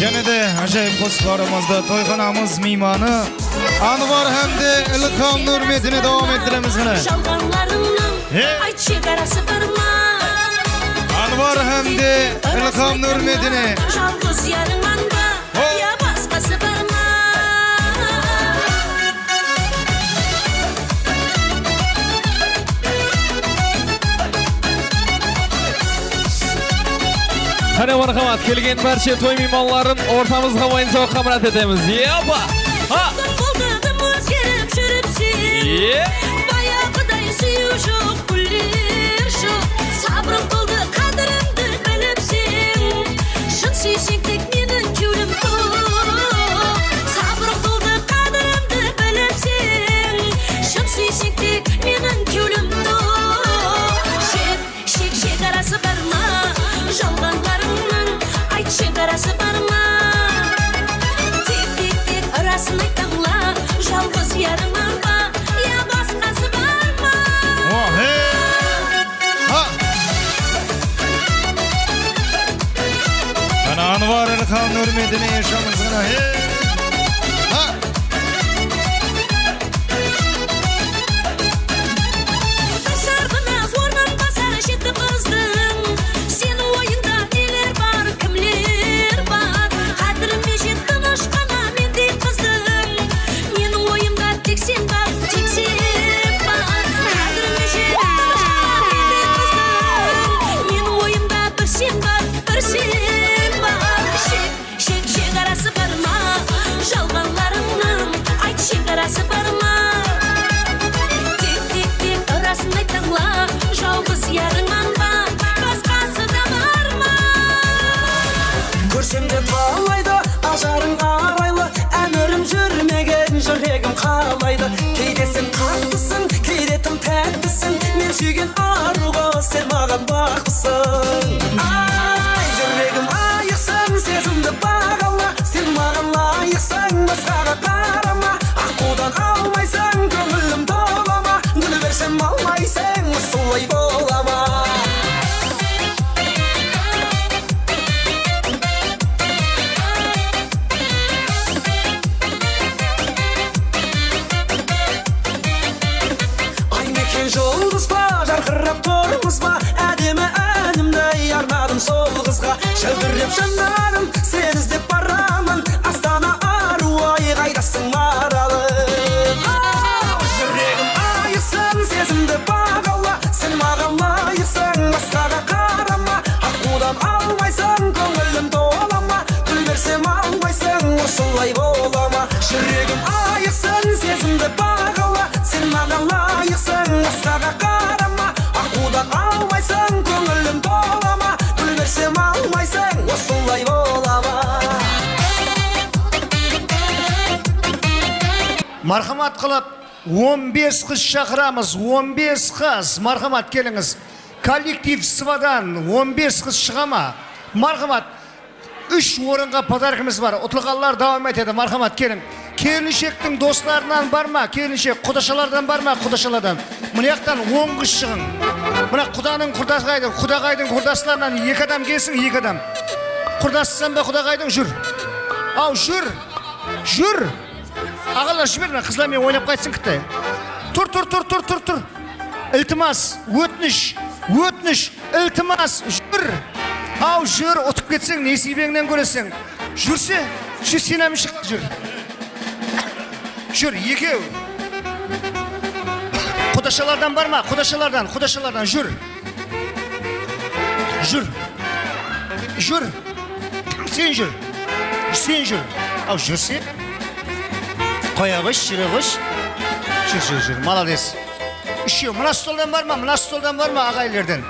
Және де ажайып қосыларымызда тойханамыз мейманы Анвар Хәмде Ілқам Нұрметіне давам еттіреміз ғына Жалғанларымның Е? айт шекарасы бар ма Anvar hamde İlham Nurmedine. Жалғыз ярыңнан Қане мархамат келген барша той мейманларын ортамызға ойын соққа мұрат етеміз епа Smith and Ian Sherman's gonna hit. Көрсем де талайды ажарың арайлы әмірім жүрмеген жүрегім қалайды. Кейде сен қаттысың кейде тым тәттісің. Мен сүйген аруға сен маған бақытсың мархамат қылып 15 қыз шақырамыз 15 қыз. Мархамат келіңіз. Коллектив свадан 15 қыз шыға ма? Мархамат үш орынға подаркіміз бар. Ұтылғандар давам етеді. Мархамат келің келіншектің достарынан бар ма? Келіншек құдашалардан бар ма? Құдашалардан. Мына жақтан он қыз шығың мына құданың құрдағайдың құдағайдың құрдастарынан екі адам келсін екі адам. Құрдасысың ба құдағайдың? Жүр. Ау жүр. Жүр. Ағалар жібер мына қыздармен ойнап қайтсын кітті тұр тұр тұр тұр тұр тұр. Ілтимас өтініш өтініш ілтимас жүр. Ау жүр ұтып кетсең несібеңнен көресің жүрсе жүр сен әмін шық жүр. Жүр екеу. Құдашалардан бар ма? Құдашалардан құдашалардан жүр. Жүр. Жүр. Сен жүр. Сен жүр. Ау жүрсе? Қойшы жүре қойшы жүр жүр жүр молодец үшеу мына столдан бар ма мына столдан бар ма ағайлерден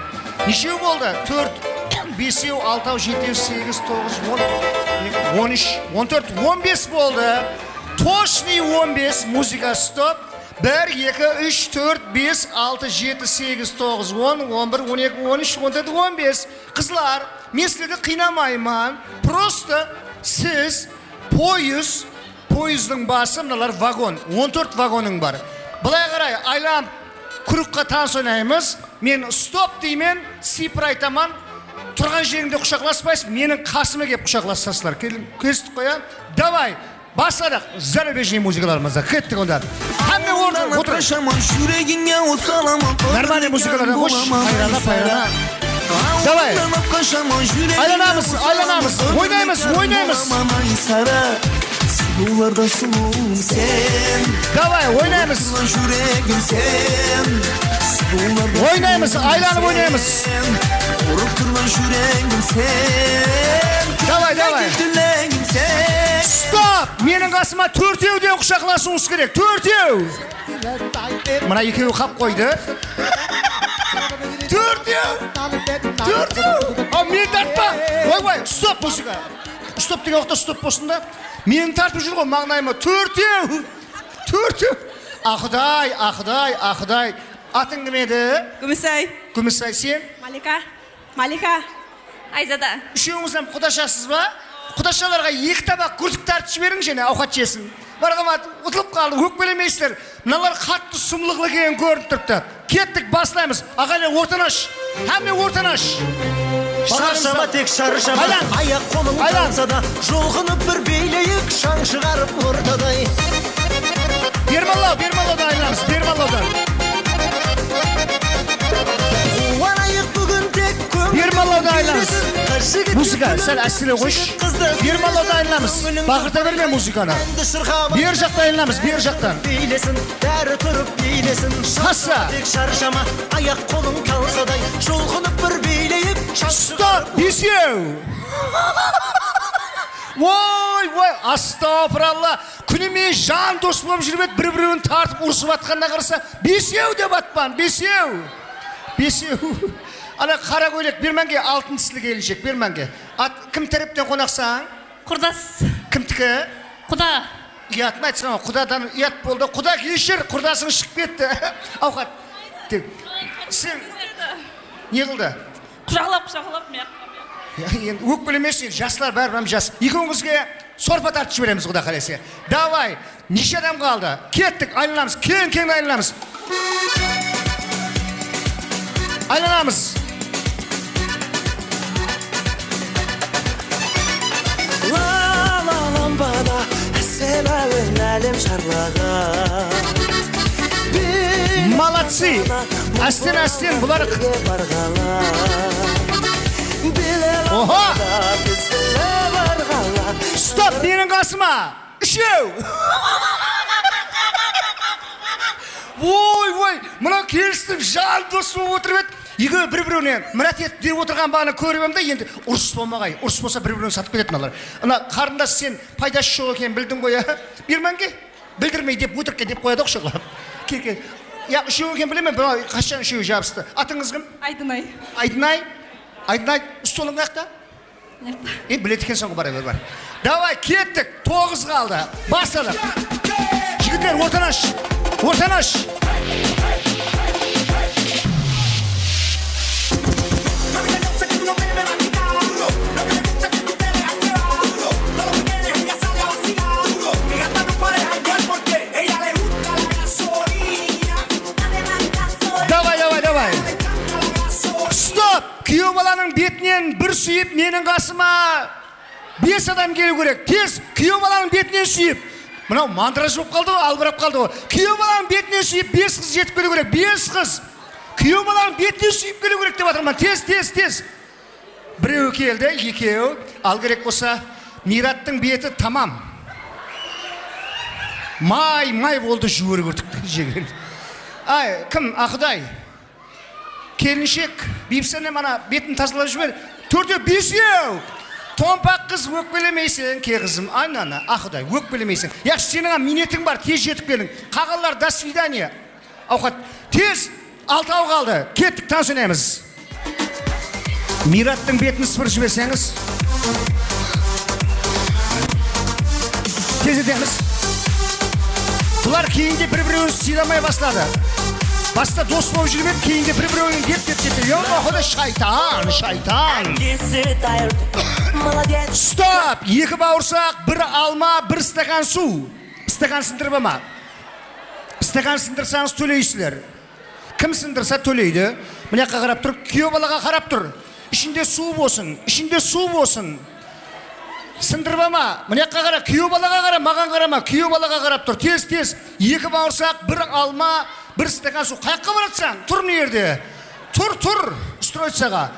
нешеу болды төрт бесеу алтау жетеу сегіз тоғыз он он үш он төрт он бес болды точный он бес музыка стоп бір екі үш төрт бес алты жеті сегіз тоғыз он он бір он екі он үш он төрт он бес қызлар мен сіздерді қинамаймын просто сіз пойыз пойыздың басы мыналар вагон 14 вагоның бар. Былай қарай айланып кругқа таныс ойнаймыз. Мен стоп деймін сипыр айтамын. Тұрған жеріңде құшақласпайсың менің қасыма келіп құшақласасыздар келістік қой иә давай бастадық. Зарубежный музыкаларымызды кеттік онда. Жүрегіңе осы аламын нормальный музыкалардан қойшы. айрана пайрана Давай. Aylanamiz, aylanamiz. O'ynaymiz, Sulularda suluğum sen Давай. Yüreğim sen Sulularda O'ynaymiz, aylanib o'ynaymiz. Vurup turma yüreğim sen Давай, давай. Tülengim sen Stop! Mening qasıma 4-dən quchoqlashingiz kerak. 4 Mana ikkovi qap qo'ydi. 4 4 A men tartma. Voy degan vaqtda stop bo'lsin-da. Meni tartib yurgan ma'noyimi 4 4 Ah Xudoy, ah Xudoy, ah Xudoy. Ating nima edi? Kumisay. Kumisay sen? Malika. Malika. Ayzada. Үшеуіңіз құдашасыз ба құдашаларға екі табақ күртік тартып жіберіңізші ана ауқат жесін мархамат ұтылып қалды өкпелемейсіздер мыналар қатты сұмдық екені көрініп тұрыпты кеттік бастаймыз ағайлар ортанаш әмме ортанаш Шаршама тек шаршама. Аяқ қолың талса да Жұлқынып бір билейік Шаң шығарып ортадай бермалау бермалаудан айналамыз бермалаудан Қуанайық бүгін тек көңіл бермалаудан айналамыз музыка сәл әсіре қойшы бермалаудан айналамыз бақырта берме музыканы бер жақтан айналамыз бер жақтан билесін бәрі тұрып билесін Хаса. тек шаршама аяқ қолың талсадай жұлқынып бір билейік стоп бесеу ой ой астапыралла күнімен жан дос болып жүріп еді бір біреуін тартып ұрысып жатқанына қараса бесеу деп атпан бесеу бесеу ана қара көйлек бермәнге алтын тістілі келіншек бермәнге ат кім тараптан қонақсың Құрдас. кімдікі Құда. ұятын айтсам құдадан ұят болды құда кешір құрдасың шығып кетті ауқат сен не қылды Құшақлап, құшақлап мен. енді өкпелемесін жастар бәрі жас. Екеуіңізге сорпа тартып жібереміз құда қаласа давай неше адам қалды? Кеттік айналамыз. Кең кең айналамыз. Айналамыз. Ла-ла лампада әсем әуен әлем шарлаған молодцы. Әстен әстен бұлар Оho! стоп менің қасыма үшеу ой ой мынау келісіп жан дос болып отырып еді екеуі бір біріне мұрат етіп деп отырған бағана көріп едім да енді ұрыс болмағай ұрыс болса бір бірін сатып кетеді мыналар ана қарындас сен пайдасы жоқ екенін білдің ғой иә бермәнге білдірмей деп өтірікке деп қояды оқшылап кел иә үшеу екенін білемін бірақ қашан үшеуі жабысты? Атыңыз кім? Айдынай. айдынай? Айдынай столың қай жақта е біледі екенсің ғой бара бер бар. Давай кеттік. Тоғыз қалды. Бастадық жігіттер ортанаш ортанаш давай күйеу баланың бетінен бір сүйіп менің қасыма бес адам келу керек. Тез күйеу баланың бетінен сүйіп. Мынау мандраж болып қалды ғой албырап қалды ғой. Күйеу баланың бетінен сүйіп бес қыз жетіп келу керек бес қыз. Күйеу баланың бетінен сүйіп келу керек деп жатырмын тез тез тез. Біреу келді екеу ал керек болса мираттың беті тамам. Май май болды жуыр күртік жеген ай кім? Ақұдай келіншек бейбісәне ана бетін тазалап жібер. Төртеу бесеу томпақ қыз өкпелемейсің ке қызым. Айнана ақұдай өкпелемейсің яқшы сенің минетің бар тез жетіп келдің қағалар до свидания. Ауқат тез алтау қалды. Кеттік таныс ойнаймыз мираттың бетін сыпырып жіберсеңіз. Тездетеміз бұлар кейінде бір біреуін сыйламай бастады. Баста дос болып жүріп кейінде бір біреуін деп деп деп е махода шайтан шайтан стоп екі бауырсақ бір алма бір стакан су стакан сындырып алма стакан сындырсаңыз төлейсіздер кім сындырса төлейді мына жаққа қарап тұр күйеу балаға қарап тұр ішінде су болсын ішінде су болсын сындырып алма мына жаққа қара күйеу балаға қара маған қарама күйеу балаға қарап тұр тез тез екі бауырсақ бір алма бір стакан су қай жаққа бара жатсың тұр мына жерде тұр тұр строицаға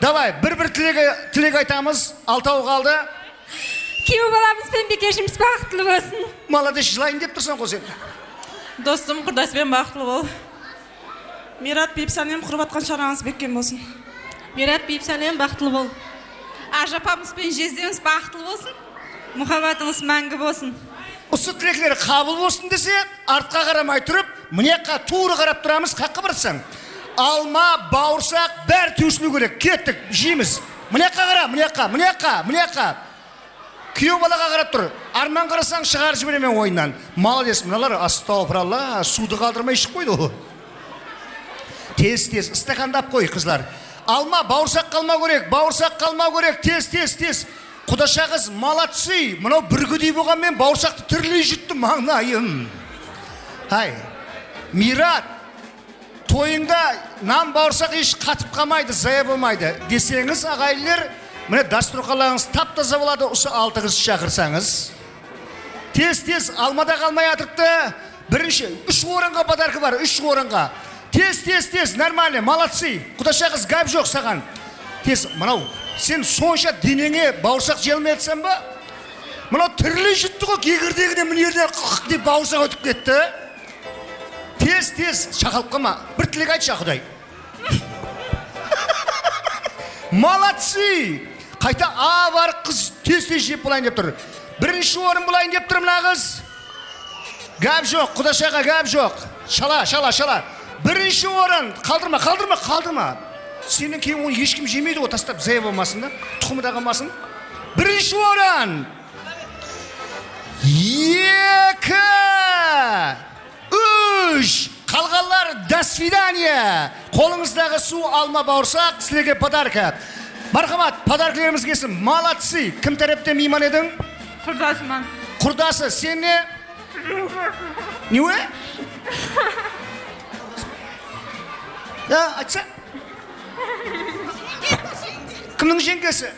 давай бір бір тілек, тілек айтамыз алтау қалды күйеу баламыз бен бекешіміз бақытлы болсын молодец жылайын деп тұрсың ғой сен достым құрдаспен бақытлы бол мират бейбсәлем құрып жатқан шараңыз бекем болсын мират бейбсәлем бақытлы бол ажапамыз бен жездеміз бақытлы болсын мұхаббатыңыз мәңгі болсын осы тілектер қабыл болсын десе артқа қарамай тұрып мына жаққа тура қарап тұрамыз қаққа барсаң алма бауырсақ бәрі түйсіну керек. Кеттік жейміз. Мына жаққа қара мына жаққа мына жаққа мына жаққа күйеу балаға қарап тұр. Арман қарасаң шығарып жіберемін ойыннан молодец мыналар астағфиралла суды қалдырмай ішіп қойды ғой тез тез стакандап қой қыздар алма бауырсақ қалмау керек бауырсақ қалмау керек тез тез тез құдаша қыз молодцы. Мынау бүргідей болғанмен бауырсақты тірілей жұтты маңайым ай мират тойыңда нан бауырсақ еш қатып қалмайды зая болмайды. Десеңіз ағайындер міне дастарханыңыз тап таза болады осы алты қыз шақырсаңыз. Тез тез алмада қалмай жатырды бірінші үш орынға подарка бар үш орынға. Тез тез тез нормально молодцы. Құдаша қыз жоқ саған. Тез мынау сен сонша денеңе бауырсақ жей алмай жатсың ба? Мынау тірілей жұтты ғой кегірдегіне мына жерден қық деп бауырсақ өтіп кетті. Тез тез шақалып қалма. Бір тілек айтшы құдай. Молодцы! Қайта а бар қыз тез тез жеп болайын деп тұр. Бірінші орын болайын деп тұр мына қыз. Гәп жоқ құдашаға гәп жоқ. Шала шала шала. Бірінші орын. Қалдырма қалдырма қалдырма. Сенен кейін оны ешкім жемейді ғой тастап зая болмасын да тұқымы да қалмасын бірінші орын. Екі үш. Қалғандар до свидания. Қолыңыздағы су алма бауырсақ сіздерге подарка. Мархамат подаркаларымыз келсін. Молодцы. Кім тараптан мейман едің? Құрдасыман құрдасы сен не? Не айтса. Кімнің жеңгесі?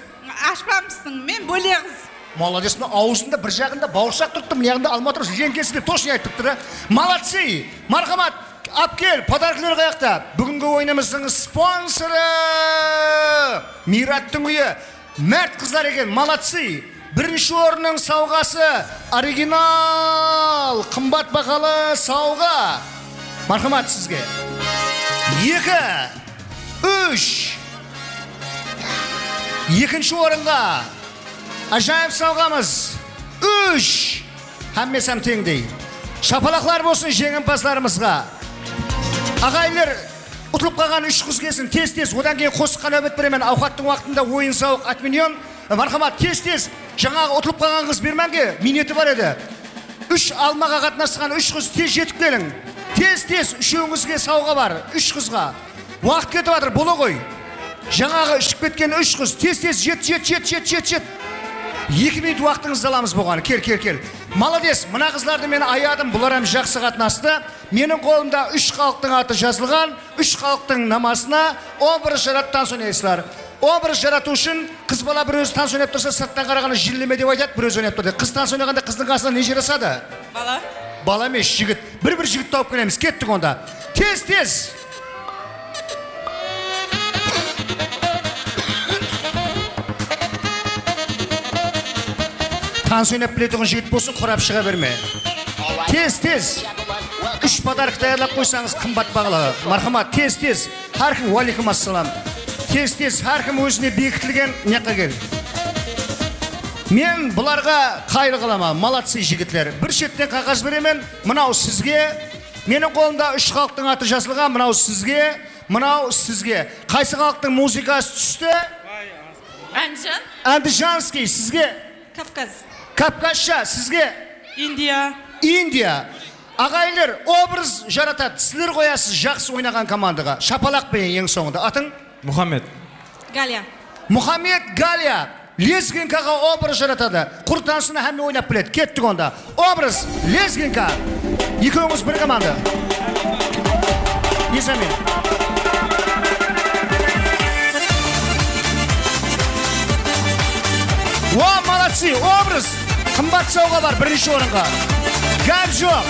Ашпамысың мен бөле қыз молодец мына аузында бір жағында бауырсақ тұрыпты мына жағында алма тұр жеңгесі деп точно айтып тұрыпты да молодцы! Мархамат алып кел подаркалар қаяқта бүгінгі ойынымыздың спонсоры мираттың үйі. Мәрт қыздар екен молодцы! Бірінші орынның сауғасы оригинал! Қымбат бағалы сауға. Мархамат сізге. Екі! Үш екінші орынға ажайып сауғамыз үш һәммесам теңдей шапалақлар болсын жеңімпаздарымызға ағайындар ұтылып қалған үш қыз келсін тез тез. Одан кейін қосыққа нәубет беремін ауқаттың уақытында ойын сауық отменен мархамат тез тез. Жаңағы ұтылып қалған қыз бермәнге минеті бар еді. Үш алмаға қатынасқан үш қыз тез жетіп келің тез тез үшеуіңізге сауға бар. Үш қызға. Уақыт кетіп жатыр бола ғой. Жаңағы ішіп кеткен үш қыз тез тез жет жет жет жет жет жет. Екі минут уақытыңызды аламыз бұған. Кел кел кел. Молодец мына қыздарды мен аядым. Бұлар әм жақсы қатынасты. Менің қолымда үш халықтың аты жазылған үш халықтың намазына образ жаратты танцун ойнайсыздар образ жарату үшін қыз бала бір өзі танц ойнап тұрса сырттан қарағанда жиллеме деп айтады бір өзі ойнап тұр деп. Қыз танц ойнағанда қыздың қасына не жарасады? Бала. Бала емес жігіт. Бір бір жігіт тауып келеміз. Кеттік онда. Тез тез. Танц ойнап білетұғын жігіт болсын құрап шыға берме тез тез үш подарок даярлап қойсаңыз қымбат бағалы мархамат тез тез әркім уалейкум ассалам тез тез әркім өзіне бекітілген жаққа кел мен бұларға қайыр қыламын молодцы жігітлер бір шеттен қағаз беремін мынау сізге менің қолымда үш халықтың аты жазылған мынау сізге мынау сізге қайсы халықтың музыкасы түсті? Әнжан. Әндіжанский сізге? Кавказ. Кавказша сізге? Индия. Индия. Ағайындар образ жаратады. Сіздер қоясыз жақсы ойнаған командаға. Шапалақпен ең соңында? Атың? Мұхаммед галя мұхаммед галия. Лезгинкаға образ жаратады. Құртанысына һәмме ойнап біледі. Кеттік онда. Образ лезгинка. Екеуіңіз бір команда. Несамен о молодцы образ қымбат сауға бар бірінші орынға. Гәп жоқ.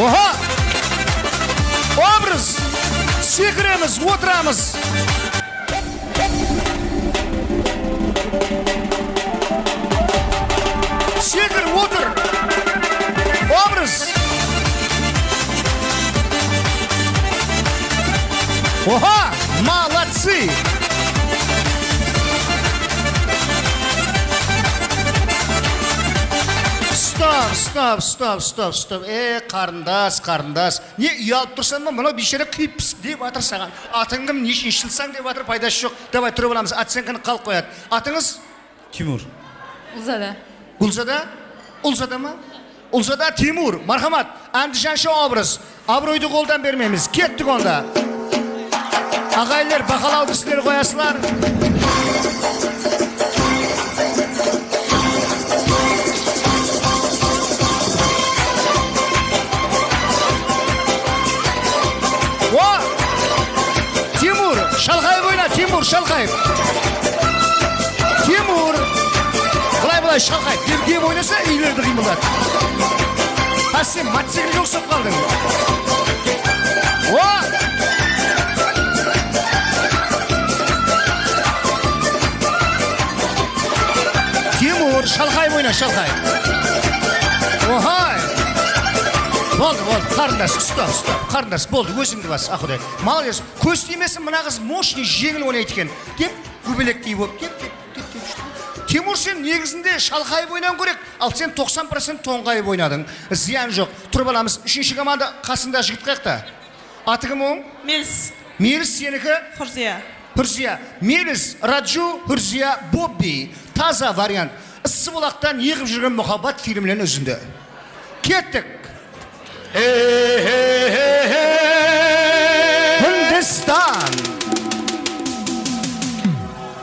Оho образ! Секіреміз отырамыз. Секір отыр. Образ! Оха молодцы стоп стоп стоп стоп стоп е қарындас қарындас не ұялып тұрсың ба мынау бейшара күйіп пісіп деп жатыр саған атың кім нешінші жылсың деп жатыр пайдасы жоқ давай тұрып аламыз оценканы халық қояды атыңыз тимур ұлзада ұлзада ұлзада ма ұлзада тимур мархамат андижаншы образ абыройды қолдан бермейміз ағайлар бақалауды сіздер қоясыздар. О! Тимур шалқайып ойна. Тимур шалқайып тимур. Былай былай шалқайып деп ойнаса үйлерді қимылдат а сен мотоциклге ұқсап қалдың. О! Шалқайып ойна шалқайып охай болды болды қарындас ұста ұста қарындас болды өзіңді бас ақұдай молодец көз тимесін мына қыз мощный жеңіл ойнайды екен деп көбелектей болып кеп кеп кеп кеп тимур сен негізінде шалқайып ойнау керек ал сен 90 процент тоңғайып ойнадың зиян жоқ тұрып аламыз үшінші команда қасында жігіт қаяқта аты кім оның меліс меліс сенікі фұрзия Хүрзия, Меліс, Раджу, Хүрзия, Бобби. Таза вариант. Ісі бұлақтан егіп жүрген мұхаббат фильмінен үзінді. Кеттік. Үндістан.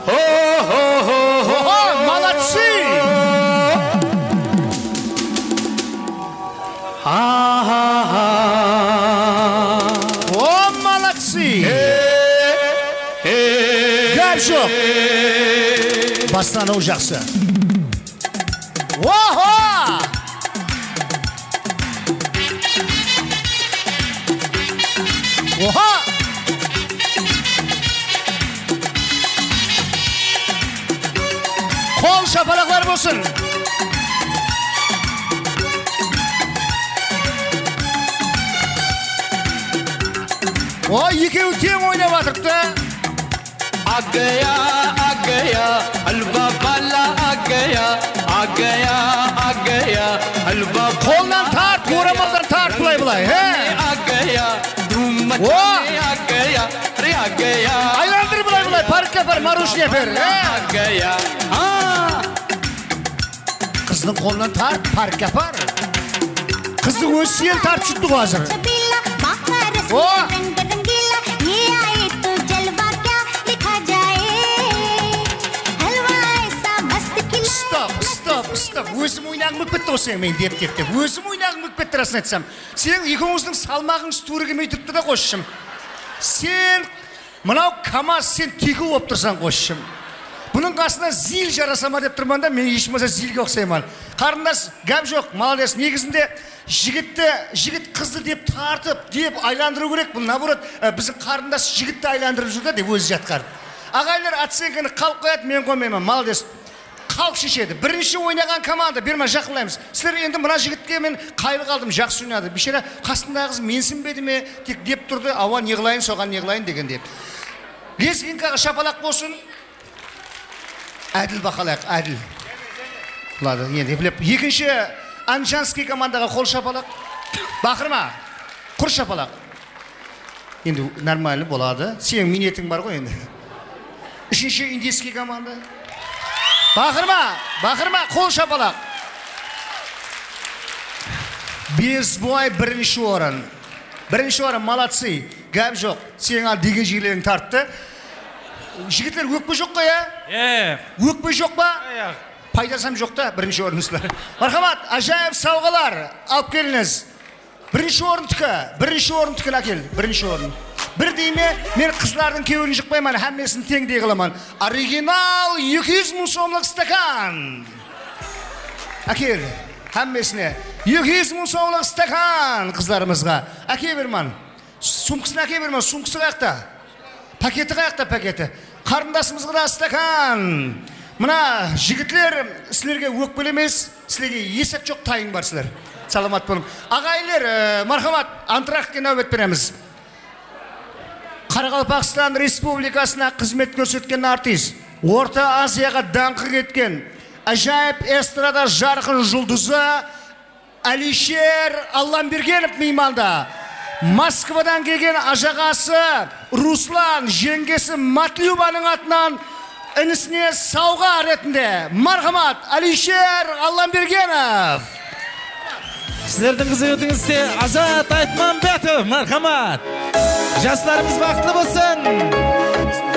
Ого, молодцы! О, молодцы! Гәп жоқ. Бастануы жақсы. وها وها Kol şapalaklar bulsun. O yıkıyor kim oynamadık da. Agaya, agaya, albabala agaya. आ गया आ गया हलवा खोलना थाट पूरा mother that बुलाए बुलाए है आ गया धूम मचाने आ गया अरे आ गया। आई अंदर बुलाए बुलाए फर्क के पर मारूश ये फिर आ गया। हाँ qizning qo'lidan tart parka par qizni o'sha yil tartib tutdik hozir ойнағым келіп кетті мен деп деп деп. Өзім ойнағым келіп кетті расын айтсам. Сен екеуіңіздің салмағыңыз тура келмей тұрыпты да қосшым сен мынау камаз сен түйке болып тұрсың қосшым бұның қасына зил жараса ма деп тұрмын да мен еш болмаса зилге ұқсаймын қарындас гәп жоқ молодец негізінде жігітті жігіт қызды деп тартып деп айландыру керек. Бұл наоборот ә, біздің қарындас жігітті айландырып жүр да деп өзі жатқарып ағайлар оценканы халық қояды мен қоймаймын. Молодец халық шешеді. Бірінші ойнаған команда берма жақындаймыз сіздер енді мына жігітке мен қайыр қалдым жақсы ойнады бейшара қасындағы қыз менсінбеді ме тек деп тұрды. Ауа не қылайын соған не қылайын деген деп лезгинкаға шапалақ болсын. Әділ бақалайық әділ. Ладно енді еплеп екінші анжанский командаға қол шапалақ. Бақырма құр шапалақ. Енді нормально болады. Сенің минетің бар ғой енді. Үшінші индийский команда. Бақырма бақырма қол шапалақ. Безбой бірінші орын. Бірінші орын молодцы. Гәп жоқ сенің ал деген жерлерің тартты. Жігіттер өкпе жоқ қой иә е. Өкпе жоқ па? Пайдасам жоқ та бірінші орынсыздар мархамат ажайып сауғалар. Алып келіңіз. Бірінші орындікі бірінші орындікін әкел бірінші орын. Бір дейме мен қыздардың кеуін жықпаймын әммесін теңдей қыламын. Оригинал 200 мың сомлық стакан. Әкел әммесіне 200 мың сомлық стакан қыздарымызға. Әке берман сумкасын әке берме сумкасы қаяқта пакеті қаяқта пакеті? Қарындасымызға да стакан. Мына жігітлер сілерге өкпелемес сілерге есеп жоқ тайың бар саламат болың ағайлар ә, мархамат антрактке нәубет береміз. Қарақалпақстан республикасына қызмет көрсеткен артист орта азияға даңқы кеткен әжайып эстрада жарқын жұлдызы әлишер алламбергенов мейманда. Москвадан келген ажағасы руслан жеңгесі матлюбаның атынан інісіне сауға ретінде мархамат әлишер алламбергенов. Сіздердің қызметіңізде азат айтмамбетов мархамат. Жастарымыз бақытты болсын.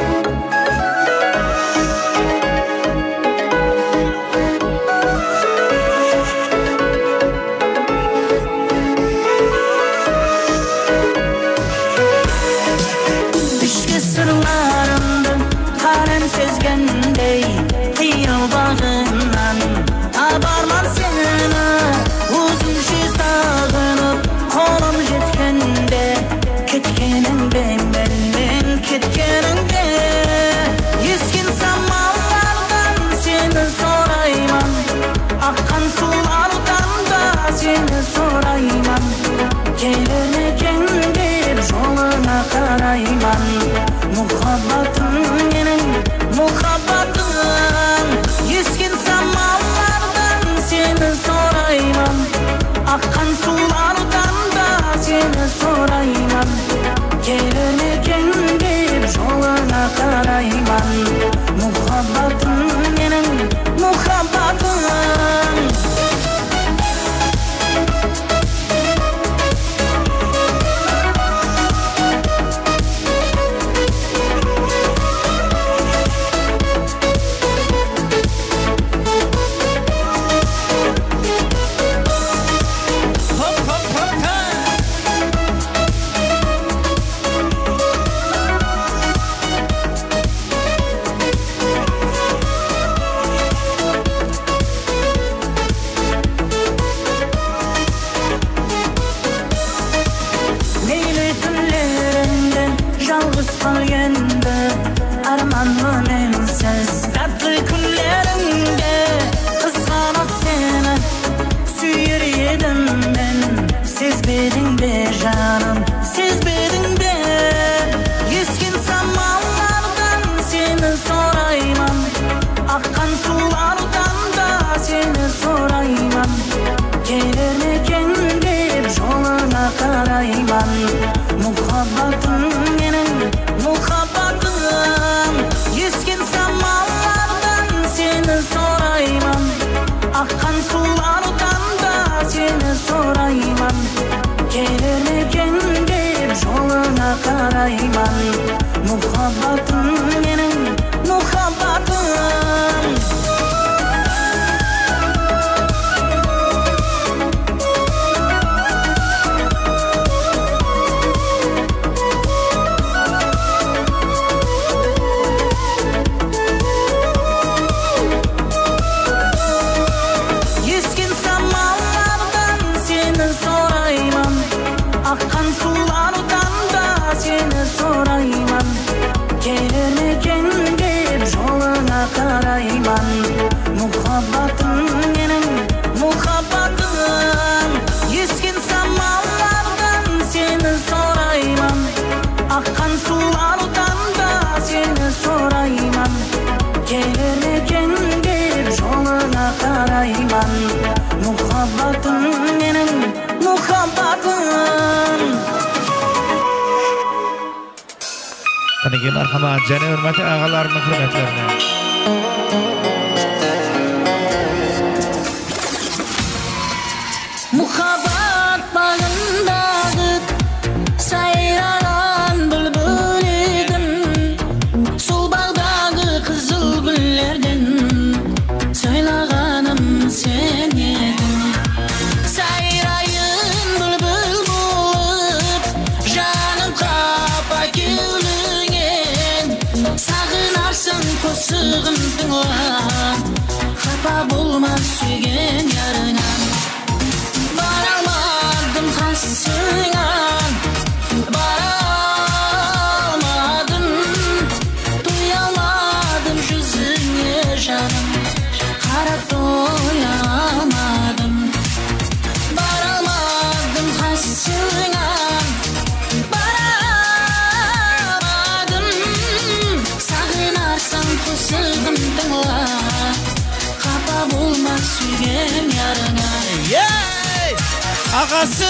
ағасы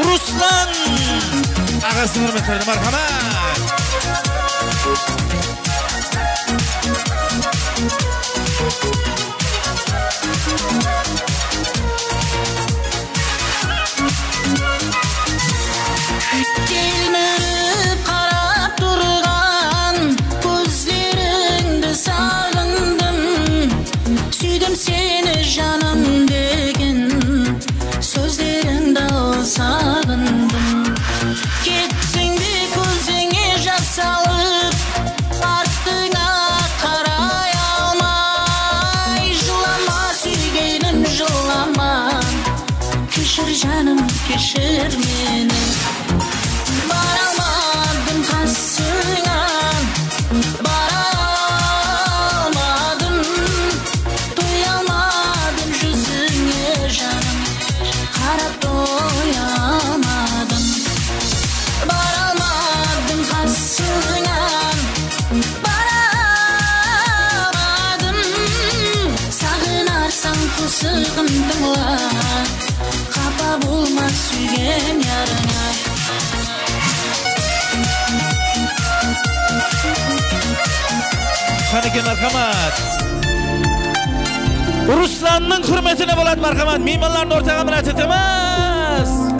руслан ағасына құрмет бердім мархамат qanaka marhamat. Ruslanning hurmatini bo'ladi marhamat. Mehmonlarni o'rtaga bilan titimiz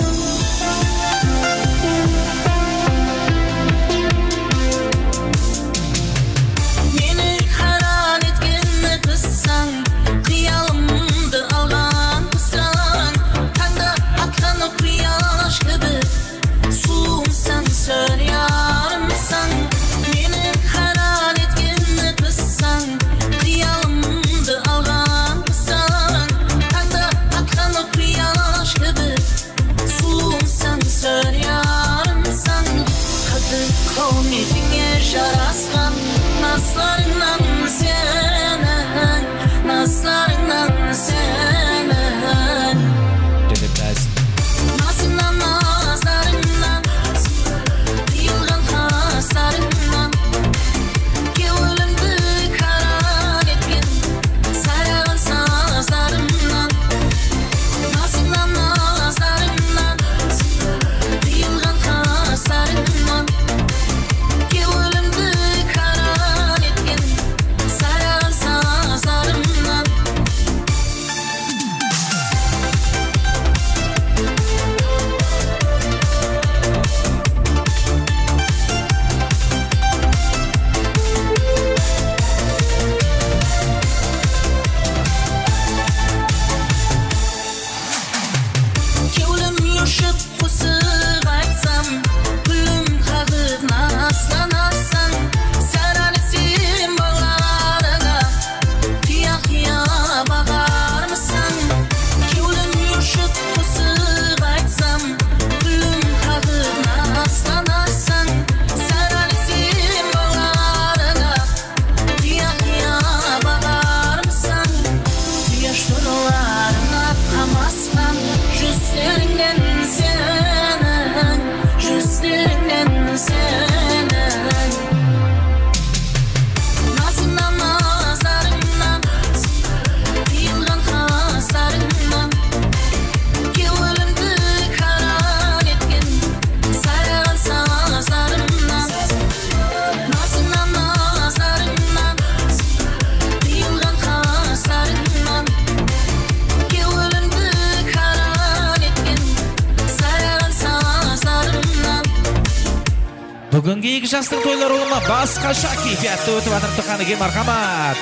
жастың тойлар ұлыма басқаша кейфиятта өтіп жатыр қанекей мархамат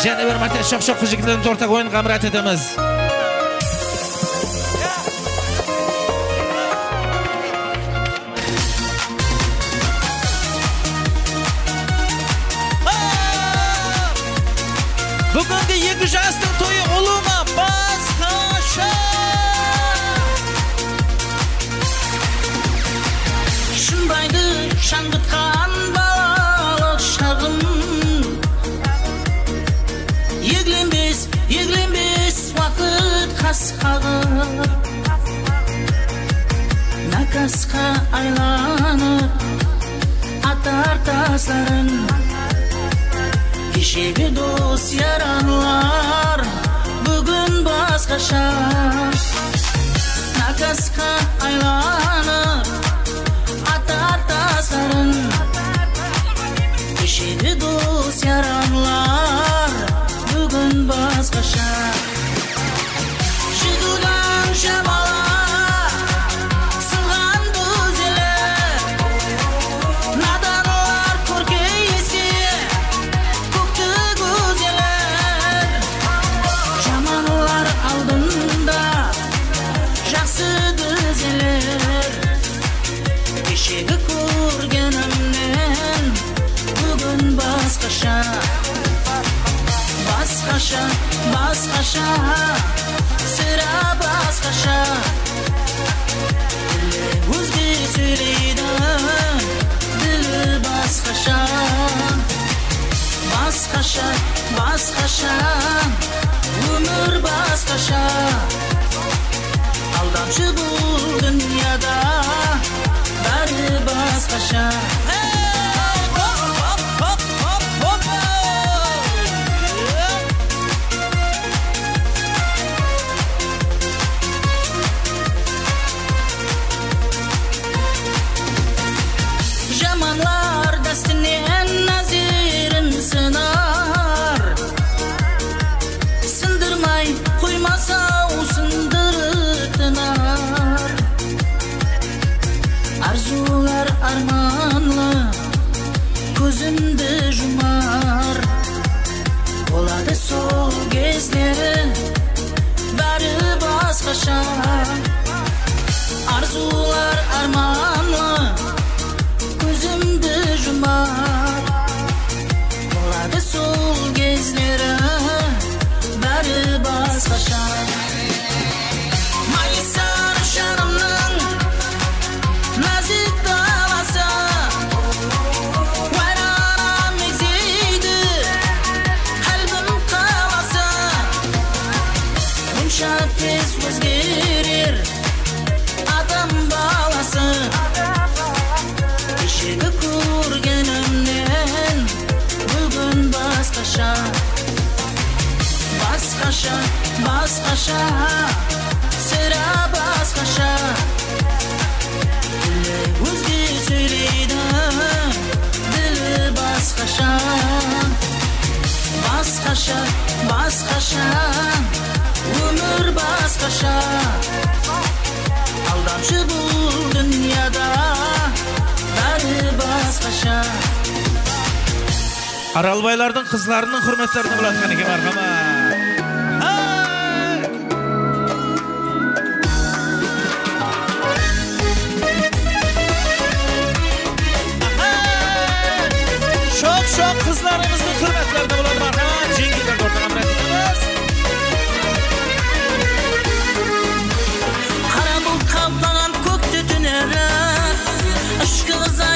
және бір мәрте шоқ шоқ жігіттеріміз ортақ ойынға мұрат етеміз sudden басқаша сірә басқаша өзге сөйлейді ділі басқаша басқаша басқаша өмір басқаша алдамшы бұл дүнияда бәрі басқаша аралбайлардың қызларының құрметтеріне болатқан екен мархамат Uşaq qızlarımızın hürmətlərinə olan marhaba, cingillər ordan əmr etdiniz. Qara bulut qaplanan kök tütünərə, aşkınıza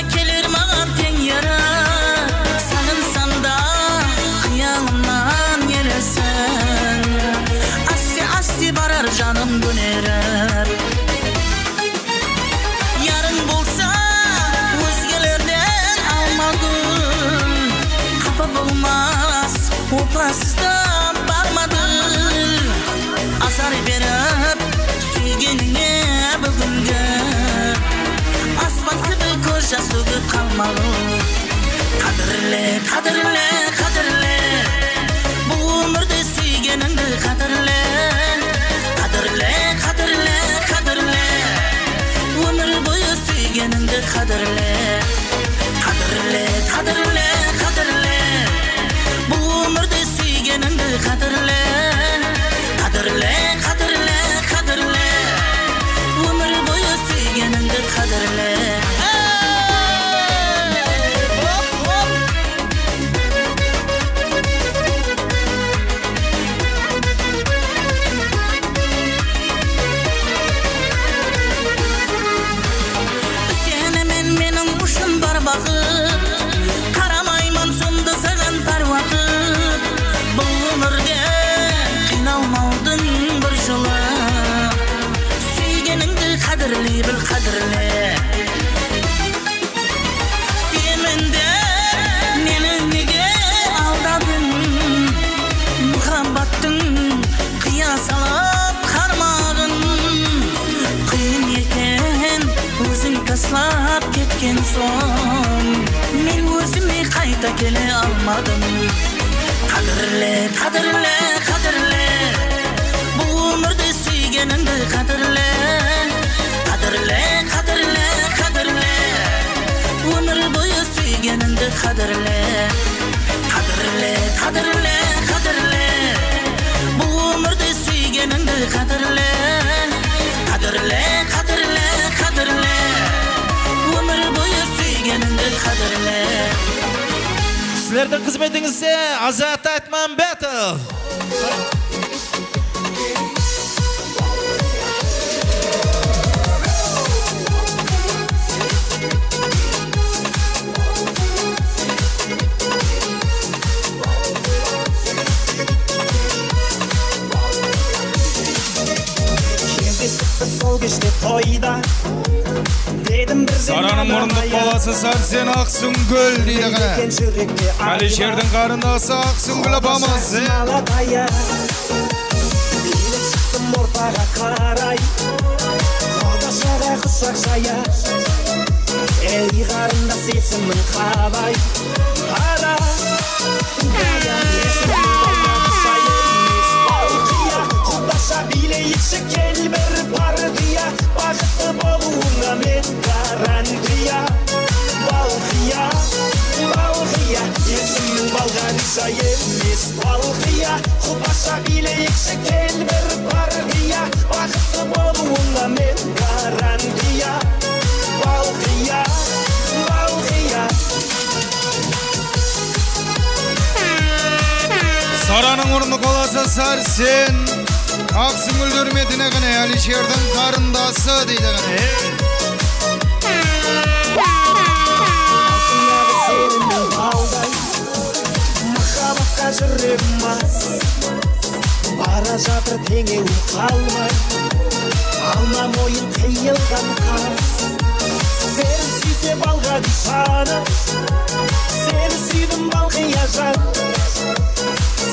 malum Kadırlı kadırlı сіздердің қызметіңізде азат айтмамбетов сараның мұрындық баласы сәрсен ақсүңгіл дейді ғана әлишердің қарындасы ақсүңгіл апамыз е? алатая билеп шықтым ортаға қарай қодашаға құшақ жая ей қарындас есімің қалай қара қая есімің болмаса емес балқия құдаша билейікші кел бір партия бақытты болуыңа мен гарантия балқия балқия есімің балғариша емес балқия құдаша билейікші кел бір партия бақытты болуыңа мен гарантия балқия балқия сараның мұрындық баласы сәрсен ақсіңілдер метіне қане әлішердің қарындасы дейді қане махаббатқа жүрегім бас бара жатыр теңеу қалмай алма мойын қиылған қас сүйсе балға дишаны сені сүйдім балқия жан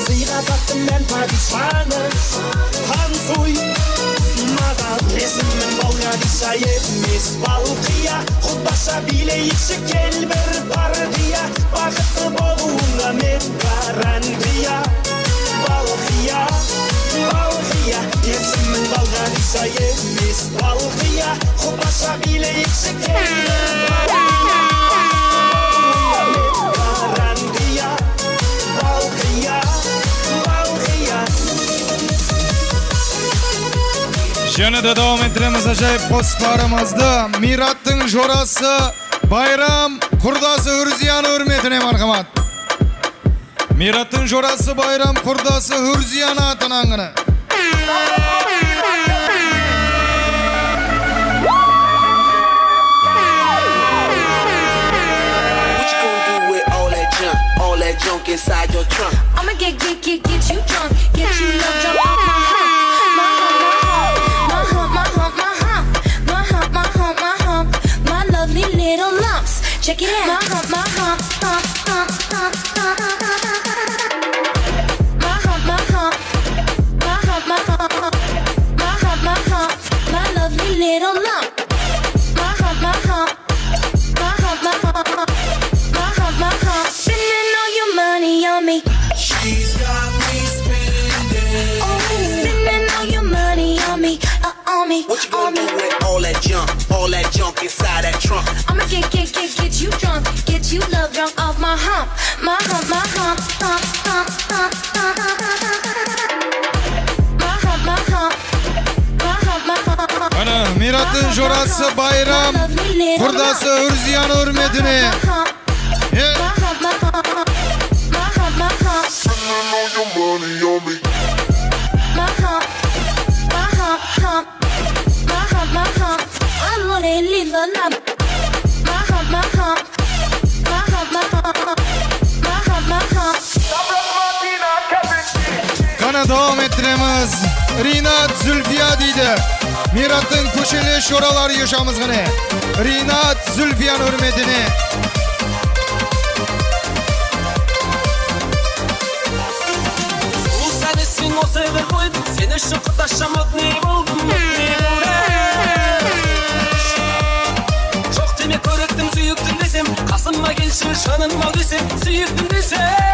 сыйға тартты мен падишаны танцуй маған есімің балғадиша емес балқия құдаша билейікші кел бір партия бақытты болуыңа мен гарантия балқия балқия есімін балғариша емес балқия құлпаша билейікші келді гарантия балқия балқия де дауам еттіреміз әжайып қосқарымызды Мираттың жорасы Байрам Құрдасы Hürziyan hürmetine мархамат. Мираттың жорасы байрам құрдасы үрзиян атын аңғыны junk inside your trunk. I'ma get, get, get, get you drunk. Get you love, jump off my hump. My hump, my hump, my hump, my hump, my hump, my hump, my hump, my lovely little lumps. Check it out. My hump, my hump, hump, hump, hump, hump. Little lump. My hump, my hump, my hump, my hump, my hump, my hump, spending all your money on me. She's got me spending. Oh, spending all your money on me, uh, on me, What you on gonna me. do with all that junk, all that junk inside that trunk? I'ma get, get, get, get you drunk, get you love drunk off my hump, my hump, my hump, hump, hump, hump, hump, hump, hump, Mirat'ın jorası bayram. Kurdası Hürziyan hürmetine. Yeah. Kana devam ettiremiz. Rinat мираттың көшелі шоралары ешамыз ғыне ринат зүлфиян өрметіне сен осы бір бойдың сен үшін құдаша модный болдым жоқ деме көріктім сүйіктім десем қасыма келші шыным ау десем сүйіктім десем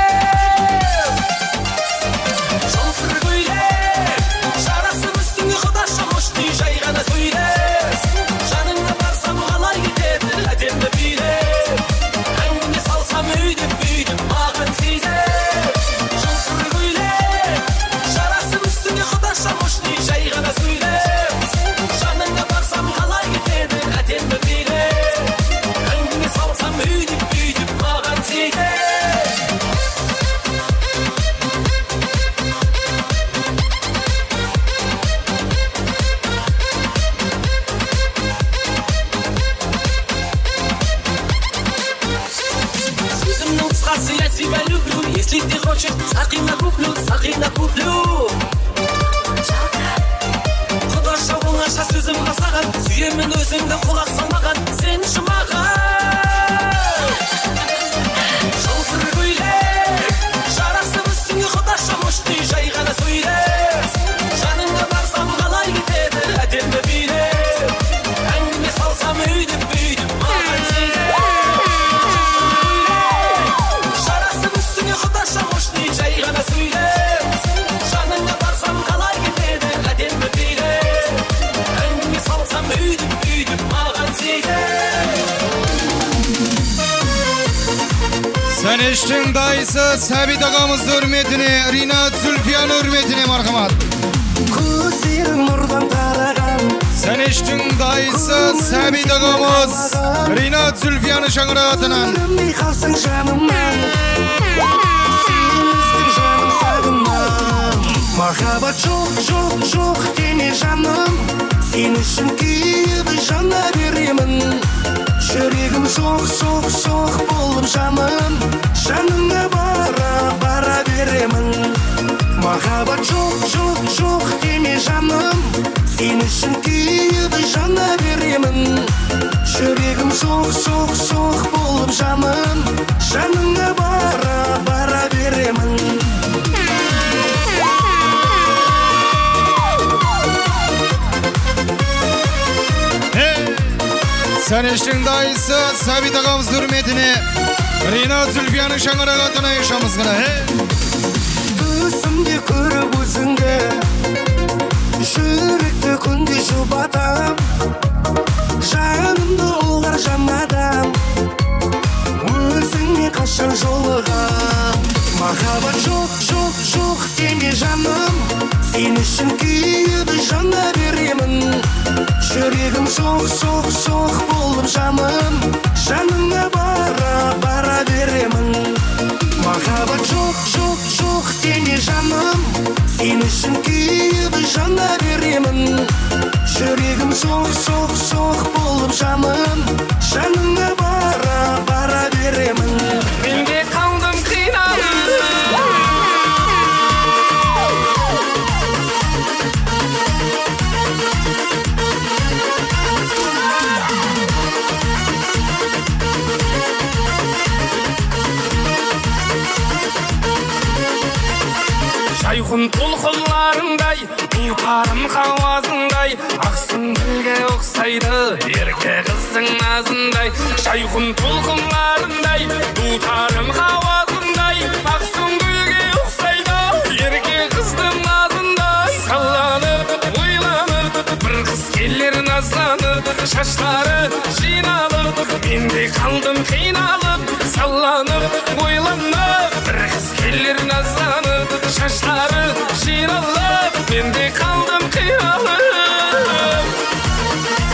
шаштары жиналып мен де қалдым қиналып саланып ойланып бір қыз келер назданып шаштары жиналып мен де қалдым қиналып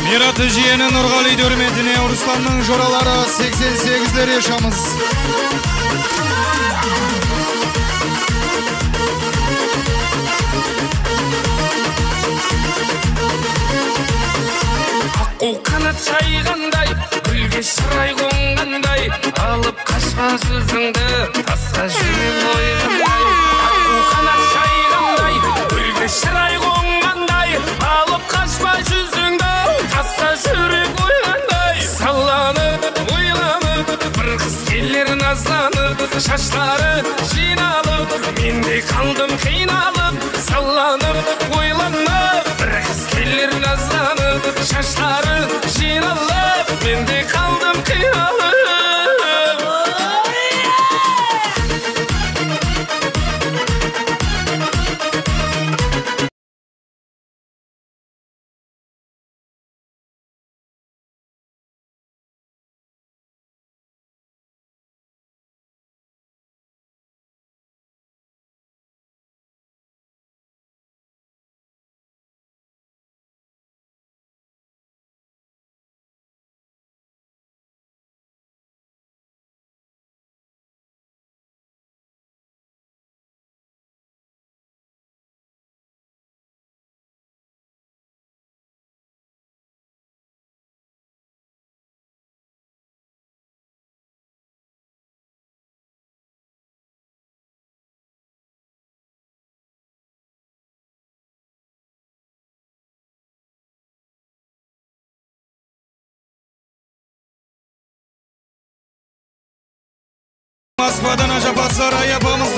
мират жиені нұрғали дөрметіне русланның жоралары сексен сегіздер ешамыз ол қанат жайғандай гүлге шырай қонғандай алып қашпа жүзіңді тасқа жүрек ойғандай аққу қанат жайғандай гүлге шырай қонғандай алып қашпа жүзіңді тасқа жүрек ойғандай саланып ойланып бір қыз келер назданып шаштары жиналып мен де қалдым қиналып. kaşları Şinallah bindi kaşları Жоқ Москвадан ажапа Сарай апамыз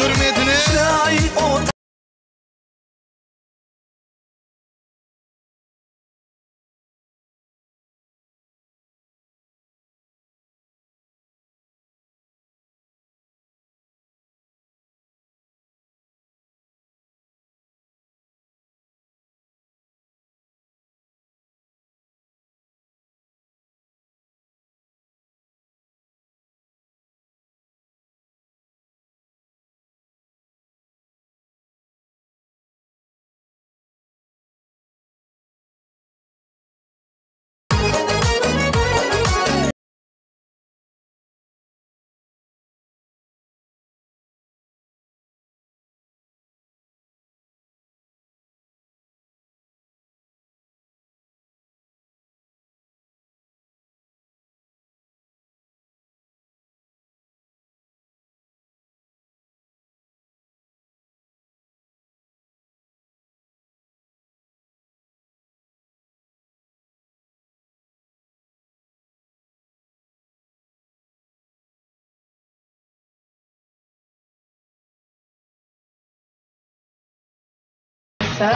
үрметіне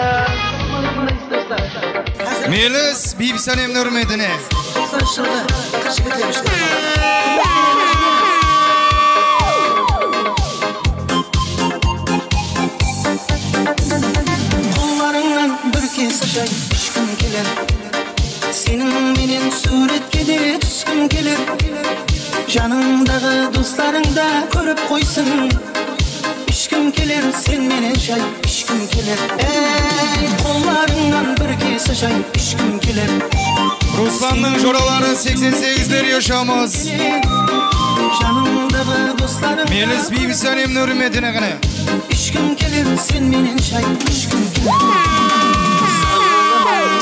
Меліс Бибісәлемнің үрметіне қолдарыңнан бір кез жай ішкім келер сенің менен суретке де түскім келер жаныңдағы достарың да көріп қойсын ішкім келер сен менен жай ішкім келер ей қолдарыңнан бір кез жай ішкім келер Русланның жоралары 88-дер yaşамыз жаныңдағы достарың Меліс Бибісәлемнің үрметіне ғана ішкім келер сен менен жай ішкім келер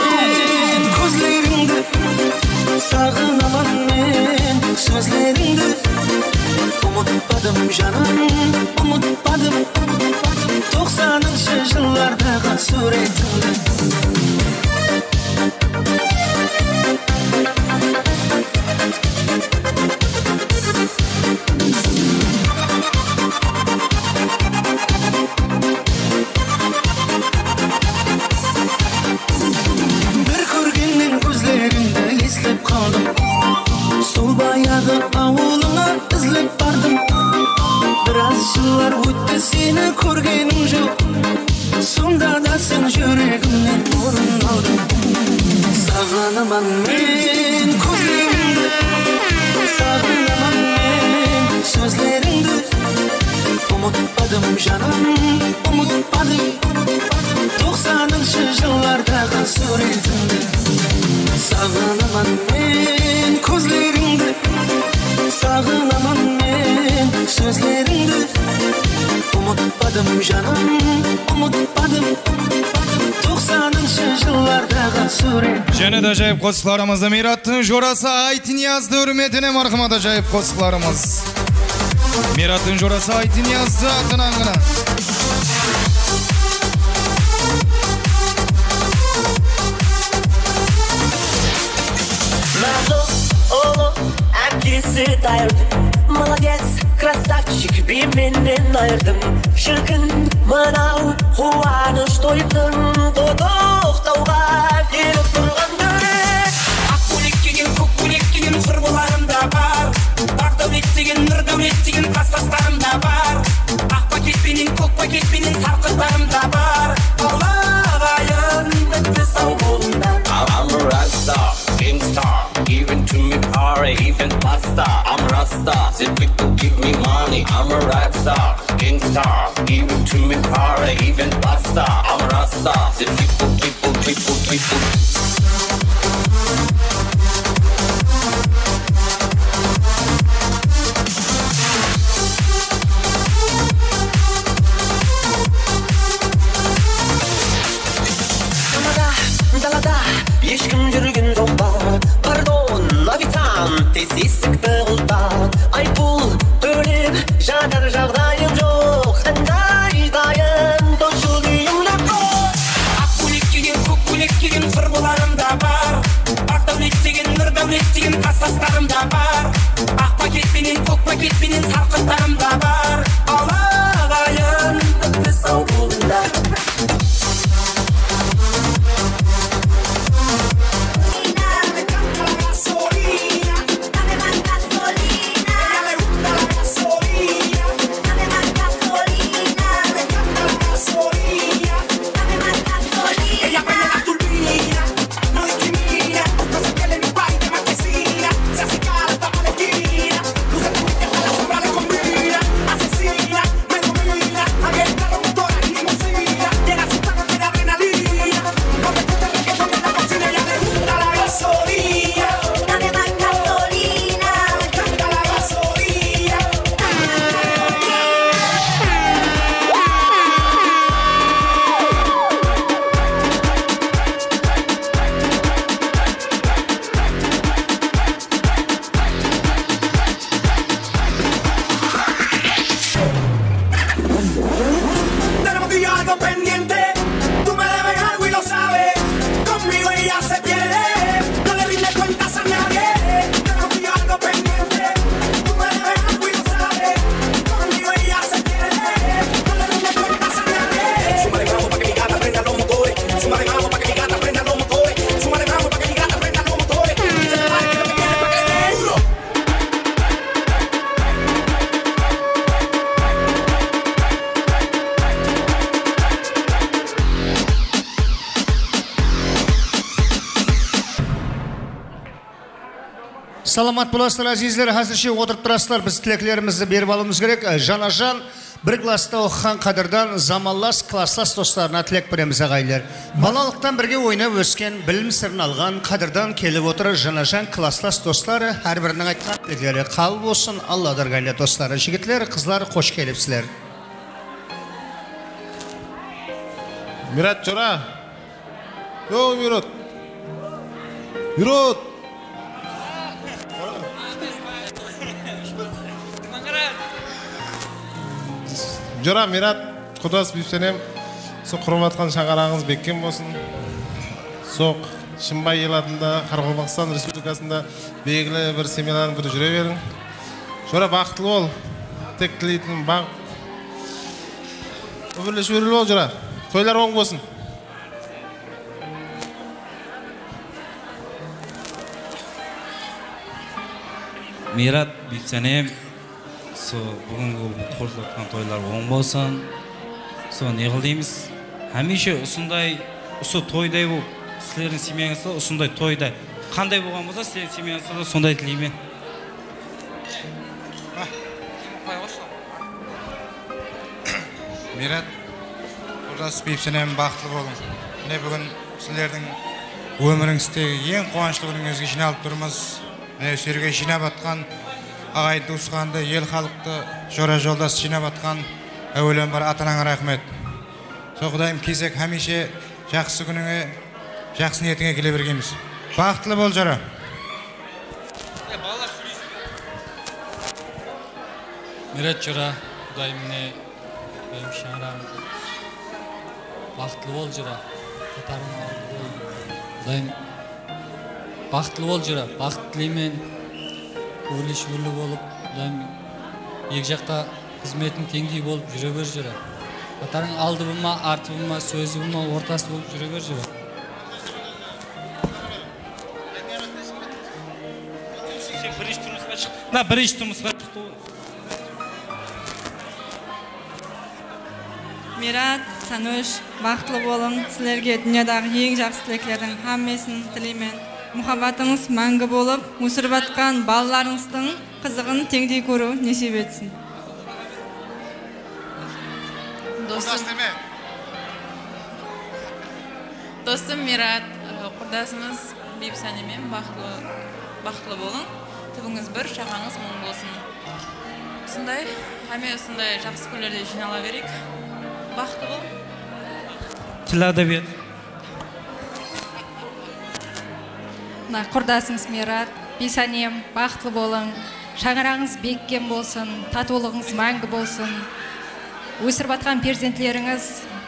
мен көзлеріңді сағынамын мен сөзлеріңді ұмытпадым жаным ұмытпадым тоқсаныншы жылдардағы суретіңді сені көргенім жоқ сонда да сен жүрегімнен орын алдың сағынамын мен көзлеріңді сағынамын мен сөзлеріңді ұмытпадым жаным ұмытпадым тоқсаныншы жылдардағы суретіңді сағынамын мен көзлеріңді сағынамын мен сөзлеріңді ұмытпадым жаным ұмытпадым тоқсаныншы жылдардағы сурет Және де жайып қосқыларымызды Мираттың жорасы Айтниязды үрметіне мархамат жайып қосқыларымыз Мираттың жорасы Айтниязды атынан ғана дайырды молодец красавчик би менен айырдым шіркін мынау қуаныш тойдың тоқтауға келіп тұрған ақ көйлек киген көк көйлек киген құрбыларым да бар бақ дәулет деген нұр дәулет деген да бар ақ пакетпенен көк пакетпенен сарқындарым да бар star. The people give me money. I'm a rock star, king star. Even to me party, even pasta. I'm a rock star. The people, people, people, people. далада далада ешкім жүрген жоқ па пардон официант тез есікті құлта айыппұл төлеп жатар жағдайым жоқ. Ыңғайдайын досшыл күйімді ақ көйлек киген көк көйлек киген құрбыларым да бар. Бақ дәулет деген нұр дәулет деген да бар. Ақ пакет менен көк пакет менен сарқыттарым да бар. Саламат боласыздар азиздер әзірше отырып тұрасыздар. Біз тілеклерімізді беріп алуымыз керек. Ә, жана жан бір класста оқыған қадырдан заманлас класслас достарына тілек береміз ағайлар. Балалықтан бірге ойнап өскен білім сырын алған қадырдан келіп отыр жана жан класслас достары. Әрбірінің айтқан тілектері қабыл болсын. Алладыр ағайлар достары жігітлер қызлар қош келіпсіздер. Мират жора. Мират жора мират құдас бүйсенем сол құрып жатқан шаңырағыңыз бекем болсын. Соқ шымбай ел атында қарақалпақстан республикасында белгілі бір семьялардың бірі жүре берің. Жора бақытлы бол тек тілейтінім бақ. Өмірлі шөберелі бол жора. Тойлар оң болсын. Мират бүйсенем со бүгінгі құрылып жатқан тойлар оң болсын со не қыл дейміз хәмеше осындай осы тойдай болып сілердің семьяңызда осындай тойдай қандай болған болса сілердің семьяңызда да сондай тілеймін мират құрдас бейіпсенем бақытлы болың міне бүгін сіздердің өміріңіздегі ең қуанышты күніңізге жиналып тұрмыз міне осы жерге жинап жатқан ағайын туысқанды ел халықты жора жолдас жинап жатқан әуелен бар ата анаңа рахмет. Сол құдайым кезек хәмеше жақсы күніңе жақсы ниетіңе келе бергенбіз бақытлы бол жора. Мират жыра құдайым міне құдайым шаңырағым. Бақытлы бол бол құдайым. Бақытлы бол жыра бақыт тілеймін. Өрлі шүрлі болып екі жаққа қызметің теңдей болып жүре бер жыра қатарың алды болма арты болма сөзі болма ортасы болып жүре бер жыра сен бірінші тұрмысқа шық. Мына бірінші тұрмысқа шықты ғой мират сануш бақытлы болың. Сіздерге дүниядағы ең жақсы тілектердің хаммесін тілеймін. Мұхаббатыңыз мәңгі болып өсіріп жатқан балаларыңыздың қызығын теңдей көру несіп етсін. Достым. Достым мират ә, құрдасымыз бейбісәнемен бақытлы бақытлы болың. Түбіңіз бір шағаңыз мұң болсын. Осындай әме осындай жақсы күндерде жинала берейік. Бақытты бол тіл әдебиет мына құрдасыңыз мират бейсанем бақытлы болың. Шаңырағыңыз беккен болсын татулығыңыз мәңгі болсын. Өсіріп жатқан перзентлеріңіз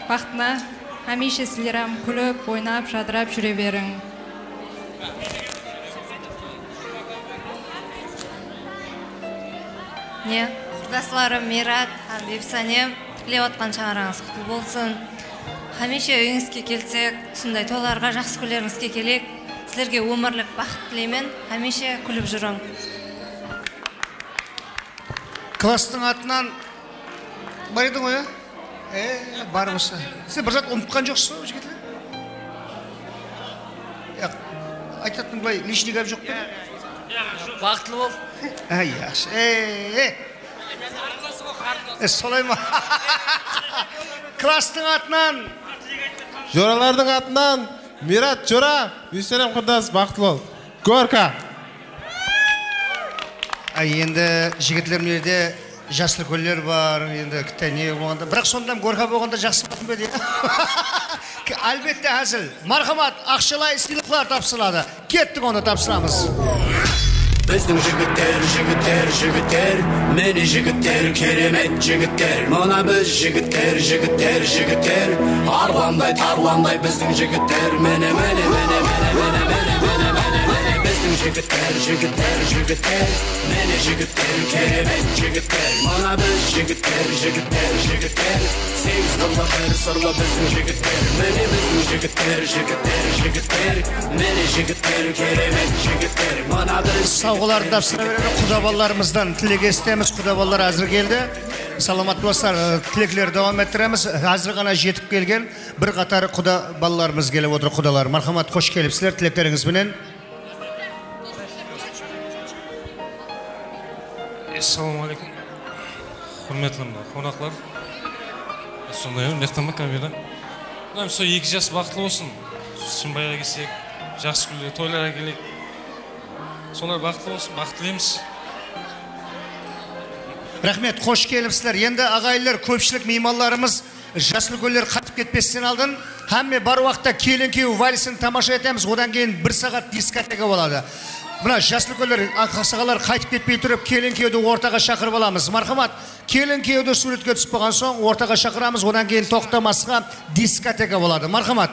бақытына һәмеше сілерам күліп ойнап жадырап жүре берің. Не? Құрдасыларым мират һәм бибісәнем тілеп жатқан шаңырағыңыз құтты болсын. Һәмеше үйіңізге келсек сондай тойларға жақсы күндеріңізге келейік сіздерге өмірлік бақыт тілеймін хәмеше күліп жүрің класстың атынан бар едің ғой иә е бар осы сен бір зат ұмытқан жоқсың ба жігітлер Иә, айтатын былай лишний гәп жоқ па бақытлы бол е солай ма класстың атынан жоралардың атынан мират жора бейсенем құрдас бақытты бол. Горка. Енді жігітлер мына жерде жас үлкендер бар енді не болғанда. Бірақ сонда горка болғанда жақсы болатын ба еді әлбетте әзіл. Мархамат ақшалай сыйлықтар тапсырылады. Кеттік оны тапсырамыз біздің жігіттер жігіттер жігіттер міне жігіттер керемет жігіттер мына біз жігіттер жігіттер жігіттер арландай тарландай біздің жігіттер міне міне міне міне міне жігіттер жігіттер жігіттер міне жігіттер керемет жігіттер мына біз жігіттер жігіттер жігіттер сегіз қырлы бір сырлы біздің жігіттер міне біздің жігіттер жігіттер жігіттер міне жігіттер керемет жігіттер мына біз сауғаларды тапсыра береді құда балаларымыздан тілек естеміз құда балалар әзір келді саламат болсыздар э, тілеклерді давам еттіреміз әзір ғана жетіп келген бір қатар құда балаларымыз келіп отыр құдалар мархамат қош келіпсіздер тілектеріңізбенен ассалаумағалейкум құрметті мына қонақтар сондай ма мына ма камера мына сол екі жас бақытты болсын шымбайға келсек жақсы күндер тойларға келейік солар бақытты болсын бақыт тілейміз рахмет қош келіпсіздер енді ағайындар көпшілік меймандарымыз жас үлкендер қатып кетпестен алдын һәмме бар уақытта келін күйеу вальсін тамаша етеміз одан кейін бір сағат дискотека болады мына жас үлкендер ақсақалар қайтып кетпей тұрып келін күйеуді ортаға шақырып аламыз. Мархамат келін күйеуді суретке түсіп болған соң ортаға шақырамыз. Одан кейін тоқтамасқа дискотека болады. Мархамат.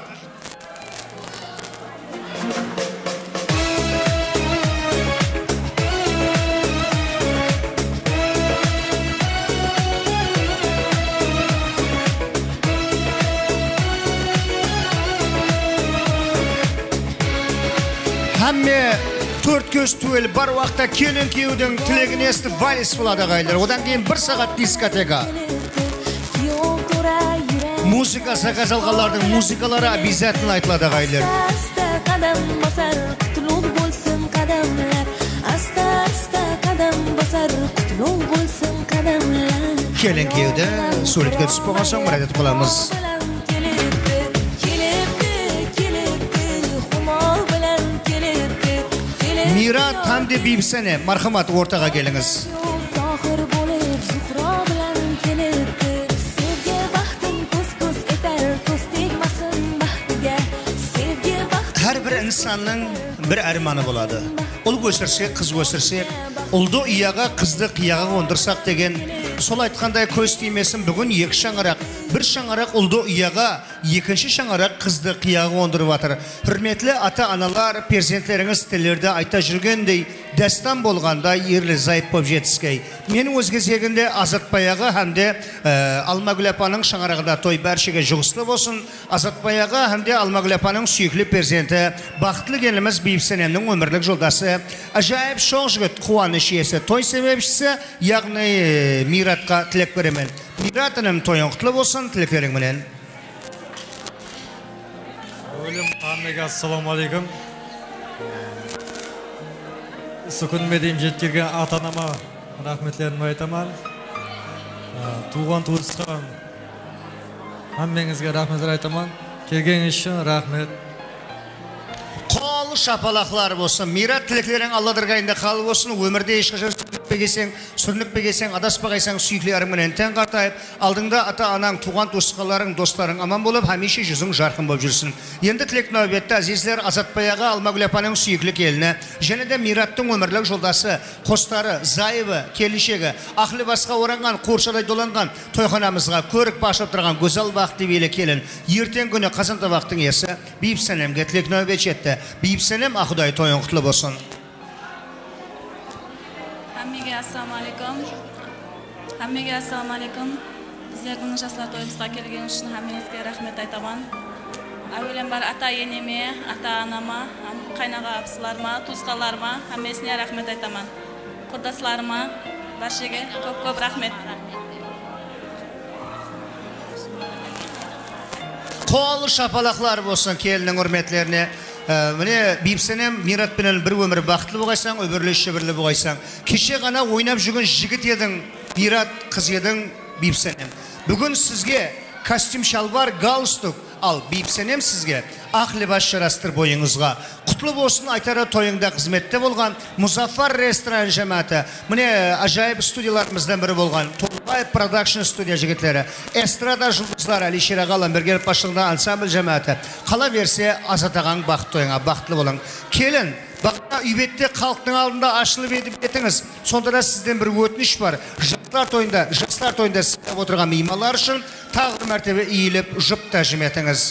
Һәмме төрт көз түгел бар уақытта келін күйеудің тілегін естіп вальс болады ағайындар одан кейін бір сағат дискотека. Музыка заказ алғандардың музыкалары обязательно айтылады ағайындар келін күйеуді суретке түсіп болған соң бір айтып etar ko'z tegmasin baxtiga sevgi baxt әрбір инсанның бір арманы болады. Ұл өсірсек қыз өсірсек ұлды ұяға қызды қияға қондырсақ деген сол айтқандай көз тимесін бүгін екі шаңырақ. бір шаңырақ ұлды ұяға екінші шаңырақ қызды қияға қондырып жатыр құрметті ата аналар перзентлеріңіз тілерді айта жүргендей дәстан болғанда ерлі зайып болып жетіскей. Менің өз кезегінде азатбай аға һәм де ә, алмагүл апаның шаңырағында той бәршеге жұғысты болсын. Азатбай аға һәм де алмагүл апаның сүйікті перзенті бақытлы келініміз бейбісенемнің өмірлік жолдасы. Ажайып шоқ жігіт қуаныш иесі той себепшісі яғни миратқа тілек беремін. Мират інім тойың құтты болсын тілектеріңменен Ölüm hammaga осы күніме дейін жеткерген ата анама рахметтерімді айтамын ә, туған туысқа әммеңізге рахмет айтамын. Келгеніңіз үшін рахмет қол шапалақлар болсын мират тілектерің алла дырғайында қалып болсын өмірде ешқашан сүрінікпе келсең сүрінікпе келсең адаспа қайсаң сүйіклеріңменен тең қартайып алдыңда ата анаң туған туысқандарың достарың аман болып хәмеше жүзің жарқын болып жүрсін. Енді тілек нәубетті әзизлер азатбай аға алмагүл апаның сүйікті келіні және де мираттың өмірлік жолдасы қостары зайыбы келіншегі ақлы басқа оранған қуыршадай доланған тойханамызға көрік ашып тұрған go'zal бақытты белі келін ертең күні қазан табақтың иесі бейбітсәлемге тілек нәубет жетті bibsinglim ahudoy to'ying qutli bo'lsin hammaga assalomu alaykum hammaga assalomu alaykum biz yakunish aslar to'yimizga uchun hammangizga rahmat aytaman avvalambor ata eneme ata anama qaynaqa apsilarima tuqqanlarima hammasiga rahmat aytaman qurdoshlarimga barchaga ko'p ko'p rahmat қол shapaloqlar болсын келіннің Mine bipsenem Mirat bilen bir ömür baxtlı bolgaysang, öbürlü şibirli bolgaysang. Keşe gana oynap жүрген жигит едиң, Mirat кыз едиң bipsenem. Бүгін сізге костюм шалбар, галстук ал бипсенем сізге. Ақ либас жарастыр бойыңызға. Құтлы болсын айтары тойыңда қызметте болған мұзафар ресторан жамааты міне ажайып студияларымыздан бірі болған толыбаев продакшн студия жігіттері эстрада жұлдыздары әлишер аға ламбергенов басшылығында ансамбль жамааты қала берсе азат ағаң бақыт тойыңа бақытлы болың. Келін Бағана үйбетте халықтың алдында ашылып еді бетіңіз. Сонда да сізден бір өтініш бар. Жастар тойында, жастар тойында отырған меймалар үшін тағы бір мәртебе иіліп жұп тәжім етіңіз.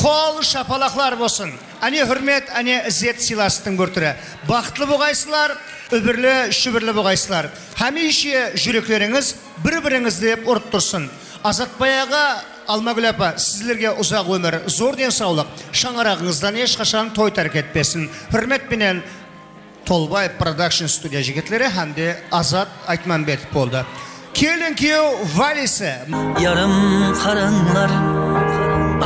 Қол шапалақлар болсын. Әне хүрмет, әне ізет сыйластың бір түрі. Бақытлы болғайсылар, өбірлі, шүбірлі болғайсылар. Хәмейше жүректеріңіз бір-біріңізді деп ұрып тұрсын. Аға Алмагүл апа, сіздерге ұзақ өмір, зор денсаулық, шаңырағыңыздан ешқашан той тәрк етпесін. Хүрметпенен Толбай продакшн студия жігітлері әмде Азат Айтманбетов болды. Келін күйеу валисі. Ярым қараңлар,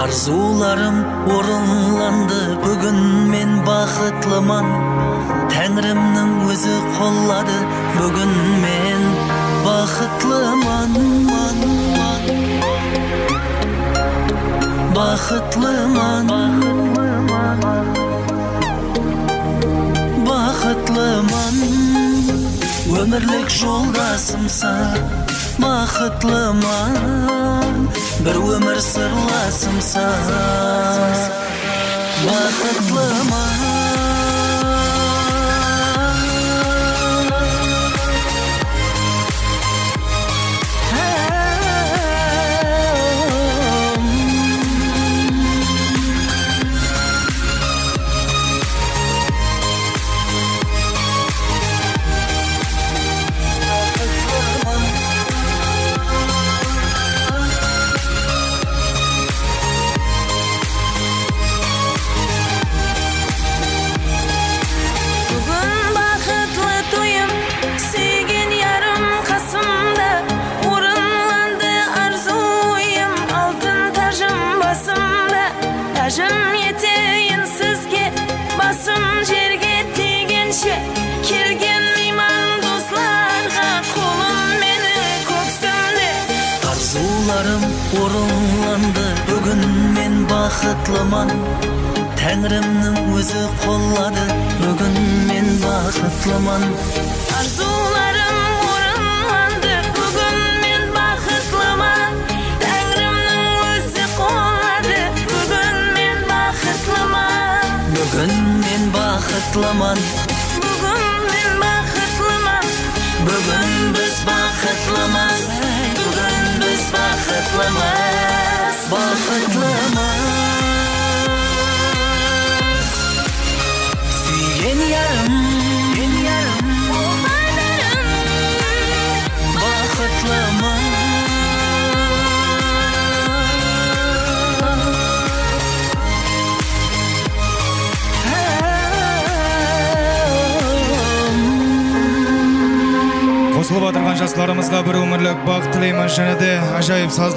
арзуларым орынланды бүгін мен бақытлыман. Тәңірімнің өзі қоллады бүгін мен бақытлыман. Бақытлыман. Бақытлыман. Өмірлік жолдасымса бақытлыман бір өмір сырласымса Бүгін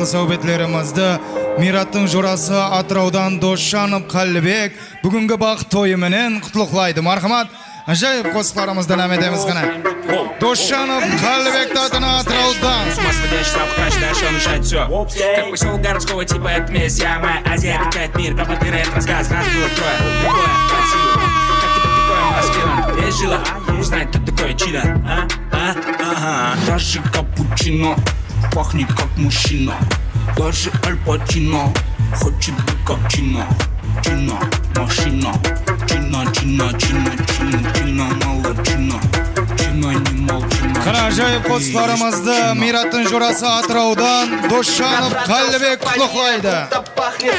сәубетлерімізді. Мираттың жорасы атыраудан досжанов қалібек бүгінгі бақ тойыменен құтлықлайды мархамат ажайып қосыларымызды нәм етеміз ғана досжанов қалібек татына атыраудан. Городского типа это месть Я моя Азия качает мир? Есть жила, узнать, кто такое чудо А, а, ага. Даже капучино Пахнет как мужчина. Даже Аль Пачино Хочет быть как Чина Чина, машина Чина, Чина, Чина, Чина, Чина, мало Чина Чина, не молчина қана ажайып қосыларымызды мираттың жорасы атыраудан досжанов қалібек құтлықлайды пахнет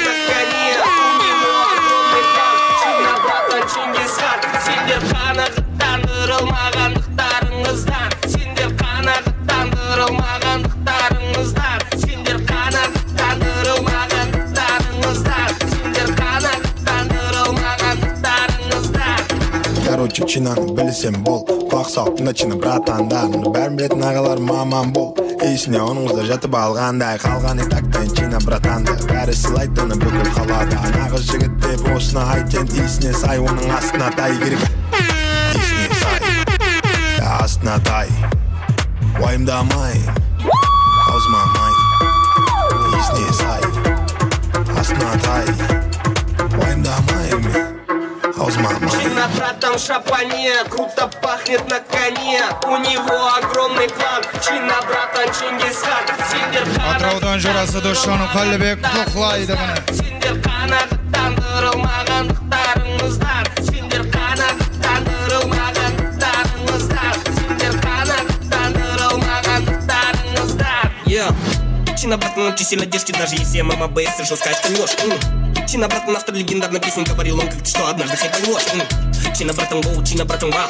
братан, Чингисхан Сендер қанағыттандырылмағандықтарыңыздан Сендер чинаны білсем бол. Құлақ сал тыңда чина братандар бәрін білетін ағалар маман бол. Есіне оныңызда жатып алғандай қалған и тактайын чина братанды. Бәрі сыйлайды оны бүкіл қалада нағыз жігіт деп осыны айт енді есіне сай оның астына тай керек сай. Астына тай. Уайымдамай. Шапане, круто пахнет на коне У него огромный клан, Чина, братан, Чингисхан атыраудан жорасы досжанов қалібек құлықлайды міне Сендер қанаттандырылмағандықтарыңыздар Сендер қанаттандырылмағандықтарыңыздар Сендер қанаттандырылмағандықтарыңыздар Yeah. Чина, братан, очень сильно держите, даже если я мама сказать, что ложь. М. Чина, братан, автор легендарной песни говорил он, как ты что однажды хотел ложь. Чина, братан, воу, Чина, братан, вау.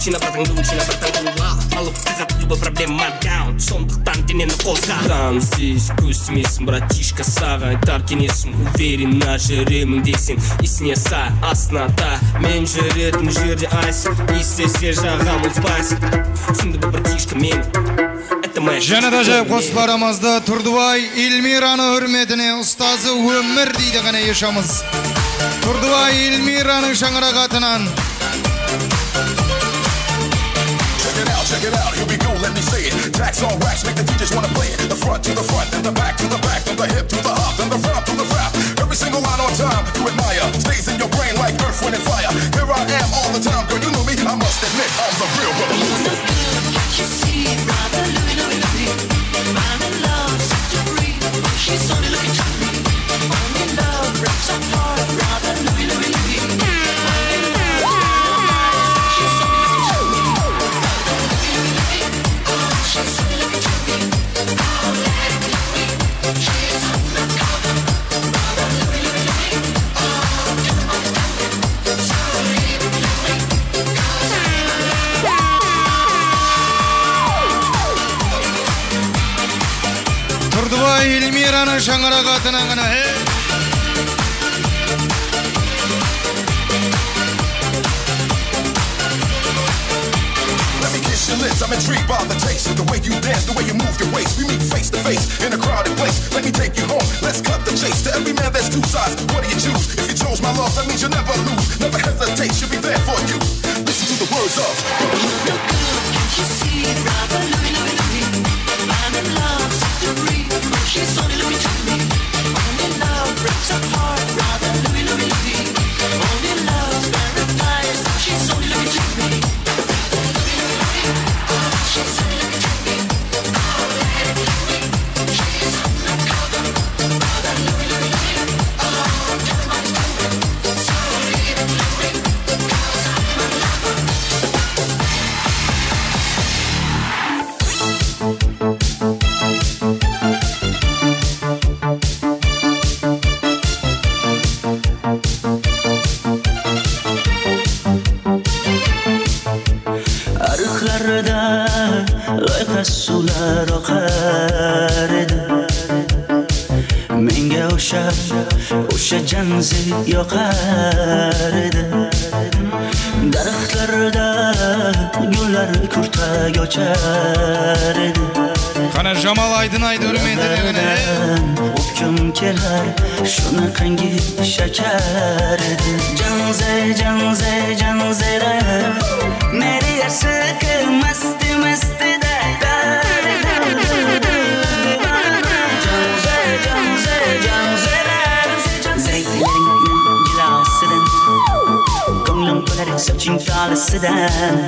Чина, братан, ду, Чина, братан. Алло, как от любой проблемы даун. Сондықтан денені қозға. Тансыз көстімесің, братишка, саған таркенесің. Уверен, жүремін дейсің. Есіне сай, астына та. Мен жүретін жерде айс. Естесе жағам ұлспайс. Түсінді братишка мен. Это моя және де жайып қосыларымызды тұрдыбай эльмираны хүрметіне ұстазы өмір дейді ғана ешамыз Kurduva İlmira'nın şangıra katının. Check it out, check it out, here we go, let me see it. Tracks on wax make the DJs wanna play it. The front to the front, then the back to the back, and the hip to the hop, then the rap to the rap. Every single line on time, you admire. Stays in your brain like earth, wind, and fire. Here I am all the time, girl, you know me, I must admit, I'm the real revolution. You see, I'm the living, living, in love, such a breeze. She's only looking to me. I'm in love, wraps apart. 하나는 샹가라가 떠나가나 해 I'm intrigued by the taste the way you dance, the way you move your waist. We meet face to face in a crowded place. Let me take you home. Let's cut the chase. To every man, there's two sides. What do you choose? If you chose my love, that means you'll never lose. Never hesitate. She'll be there for you. Listen to the words of. Look. Can't you see it. She's only looking to me. In love, rips apart, rather yoqar edi daraxtlarda gullar kurtak ochar edi qara jamol aydin aydirim endi o'pkim kelar shunaqangi shakar edi janze janze janzera neriyasi tolisidan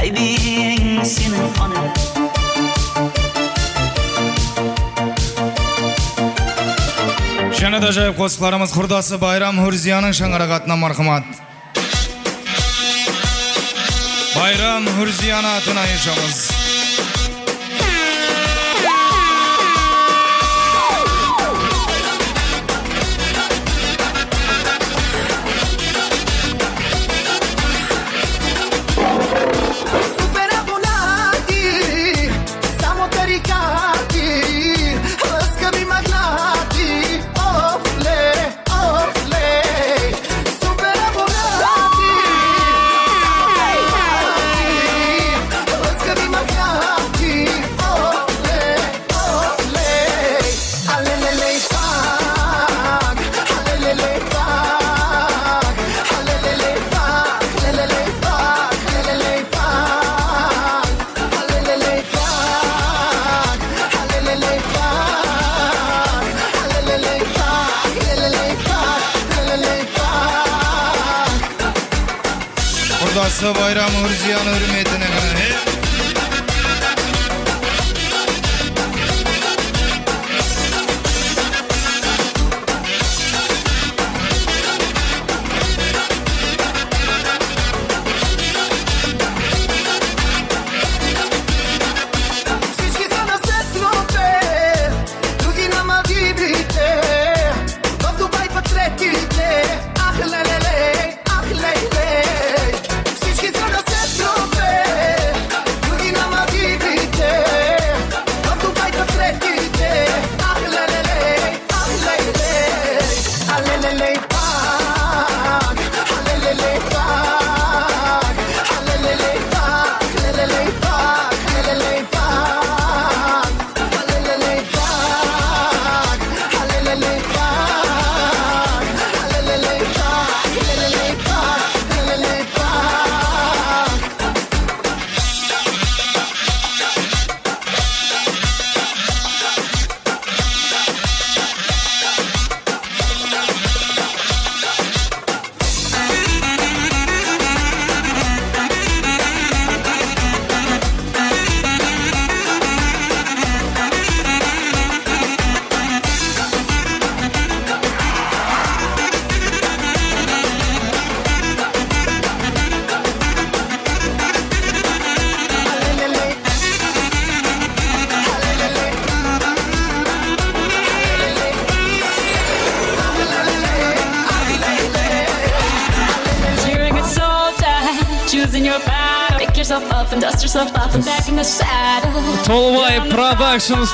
aybing sening onang және де жайып қосыларымыз құрдасы байрам хүрзияның шаңырақ атынан мархамат байрам хүрзияны атына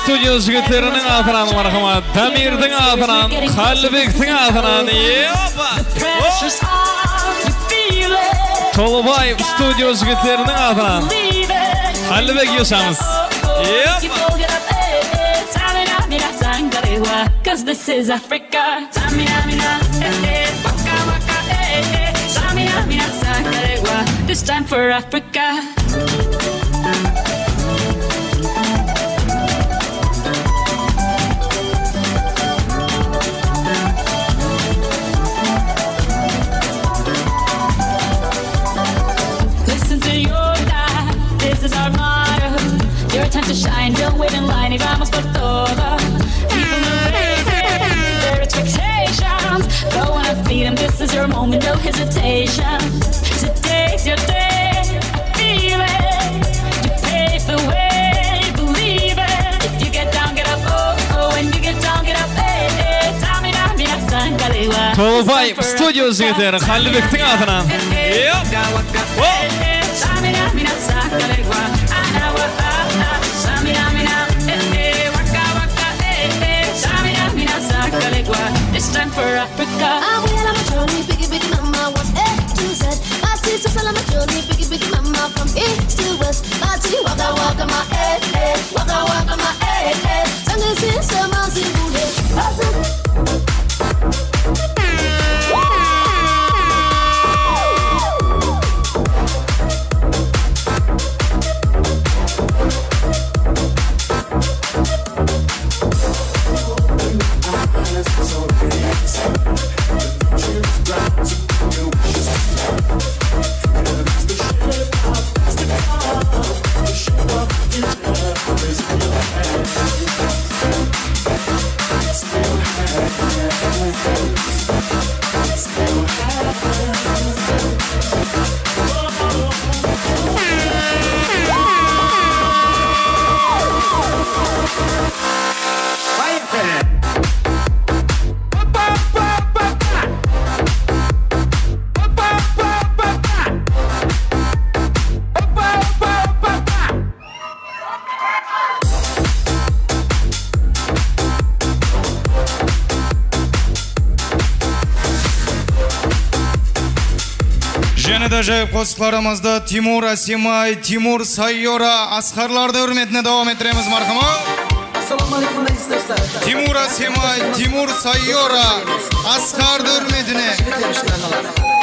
продакшн студио жігіттерінің атынан мархамат Дамирдің атынан Қалыбектің атынан Епа! Pressure's on, you feel it. Толбай студио жігіттерінің атынан Believe it. Қалыбек Юшамыз You pull it up, eh, eh. Tamina, mina, sangalewa. Cause this is Africa. Tamina, mina, eh, eh. Waka, waka, eh, eh. Tamina, mina, sangalewa. This time for Africa. your moment, no hesitation. Today's your day, I feel it. You pave the way, believe it. If you get down, get up, oh, oh, when you get down, get up, hey, hey. Tamina, mina, san, kaliwa. Total vibe, studio zitten, dan gaan we terug aan. Ja. Wow. Tamina, mina, san, kaliwa. Time for Africa. I'm well on my journey, biggie, biggie mama, what's A to Z? My sisters all on my journey, biggie, biggie mama, from east және де жайып қосықларымызды тимур асимай тимур сайора асқарларды құрметіне давам ettіреміз мархамат ассалаумағалейкум ғазиз достар тимур асимай тимур сайора асқарды құрметіне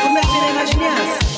құрметпен ажинияз қолдарыңнан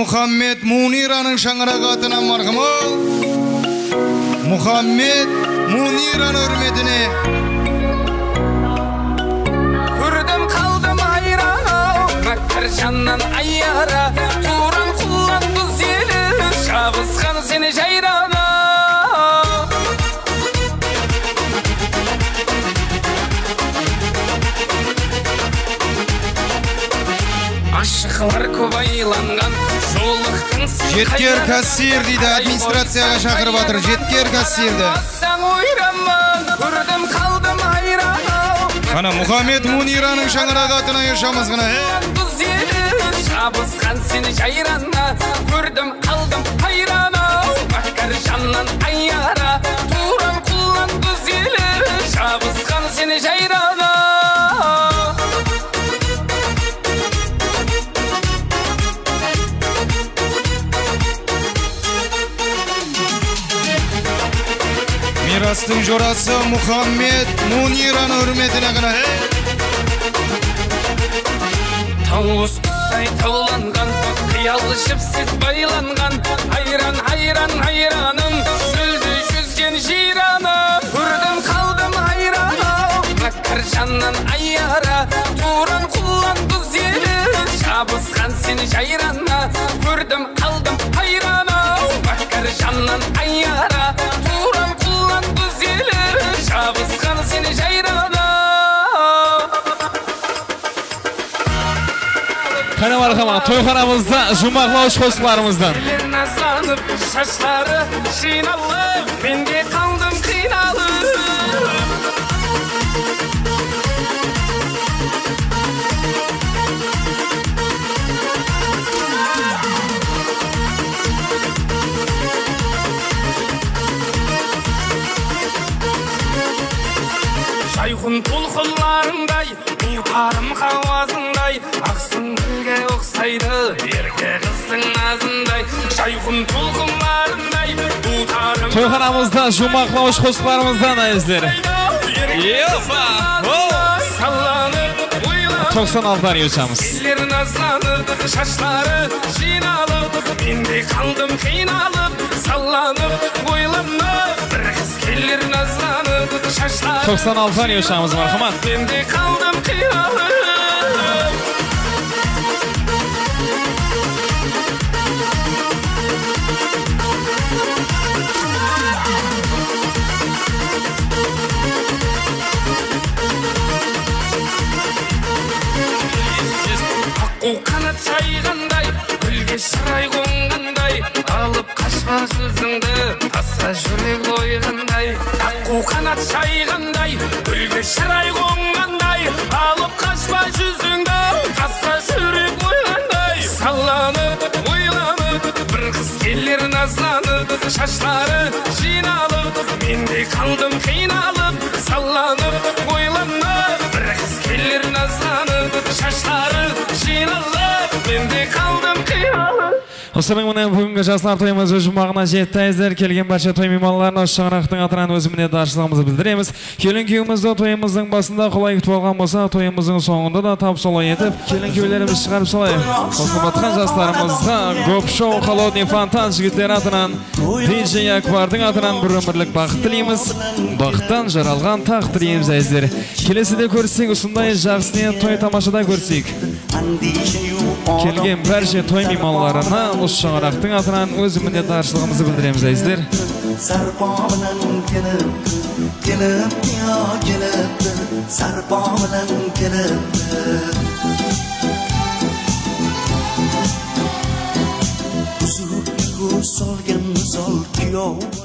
jorası Muhammed Munira'nın şangırak atına marhımı. Muhammed Munira'nın hürmetine. Ашықлар көп айланған жолықтың Жеткер кассир дейді администрацияға шақырып жатыр. Жеткер кассирді. Көрдім қалдым айран ау Қана Мұхаммед Мунираның шаңырақ атына ешамыз ғана. сені шабысқан сені жайрана көрдім қалдым хайран ау бәкір жаннан аяра туран құланды зелі шабысқан сені жайрана Мирастың жорасы Мұхаммед Мунираның hürmetine ғана. тауыс құстай тауланған қиял жіпсіз байланған айран айран айраным шөлде жүзген жираным көрдім қалдым айран ау мәкір жаннан аяра туран құланды зелі шабысқан сені жайрана көрдім қалдым айран ау мәкір жаннан аяра шабысқан сені жайрана Қане мархама, тойханамызда жұмақлауыш қосыларымыздан. Бұлтарым қауазыңдай ақсың гүлге ұқсайды ерке қыздың назындай шайхун тұлқынларыңдай бұлтарым Тойханамызда әйіздер. Епа! салланып ойланып 96 ешамыз. Елер назанып шашлары жиналып мен де қалдым қиналып салланып ойланып бір қыз келер назанып шашлары 96 ешамыз мархамат. мен де қалдым қиналып аққу қанат жайғандай гүлге шырай қонғандай алып қашпа сөзіңді таса аққу қанат жайғандай гүлге шырай қонғандай алып қашпа жүзіңді таса жүрек ойғандай салланып ойланып бір nazlanıp Şaşları jinalıp Mende kaldım kıynalıp Sallanıp oylanıp Bir kız gelir nazlanıp Şaşları jinalıp Mende kaldım kıynalıp Осының менен бүгүнкү жастар тойымыз өз жумагына жетти айыздар келген барша той меймандарына осы шаңырақтың атынан өз даршылығымызды білдіреміз. Келін күйеуімізді тойымыздың басында құлай күтіп алған болса тойымыздың соңында да тап солай етіп келін күйеулерімізді шығарып салайық. Қосылып жатқан жастарымызға гоп шоу холодный фонтан жігіттер атынан диджей акбардың атынан бір өмірлік бақыт тілейміз. Бақыттан жаралған тақ тілейміз әйіздер келесіде көрсек осындай жақсы той тамашада көрсек келген барша той мейманларына осы шаңырақтың атынан өз minnatdorchiligimizni bildiramiz azizlar sarpo bilan kelib kelib yo kelibdi sarpo bilan kelibdi huzurga ko'z solgan misol kuyov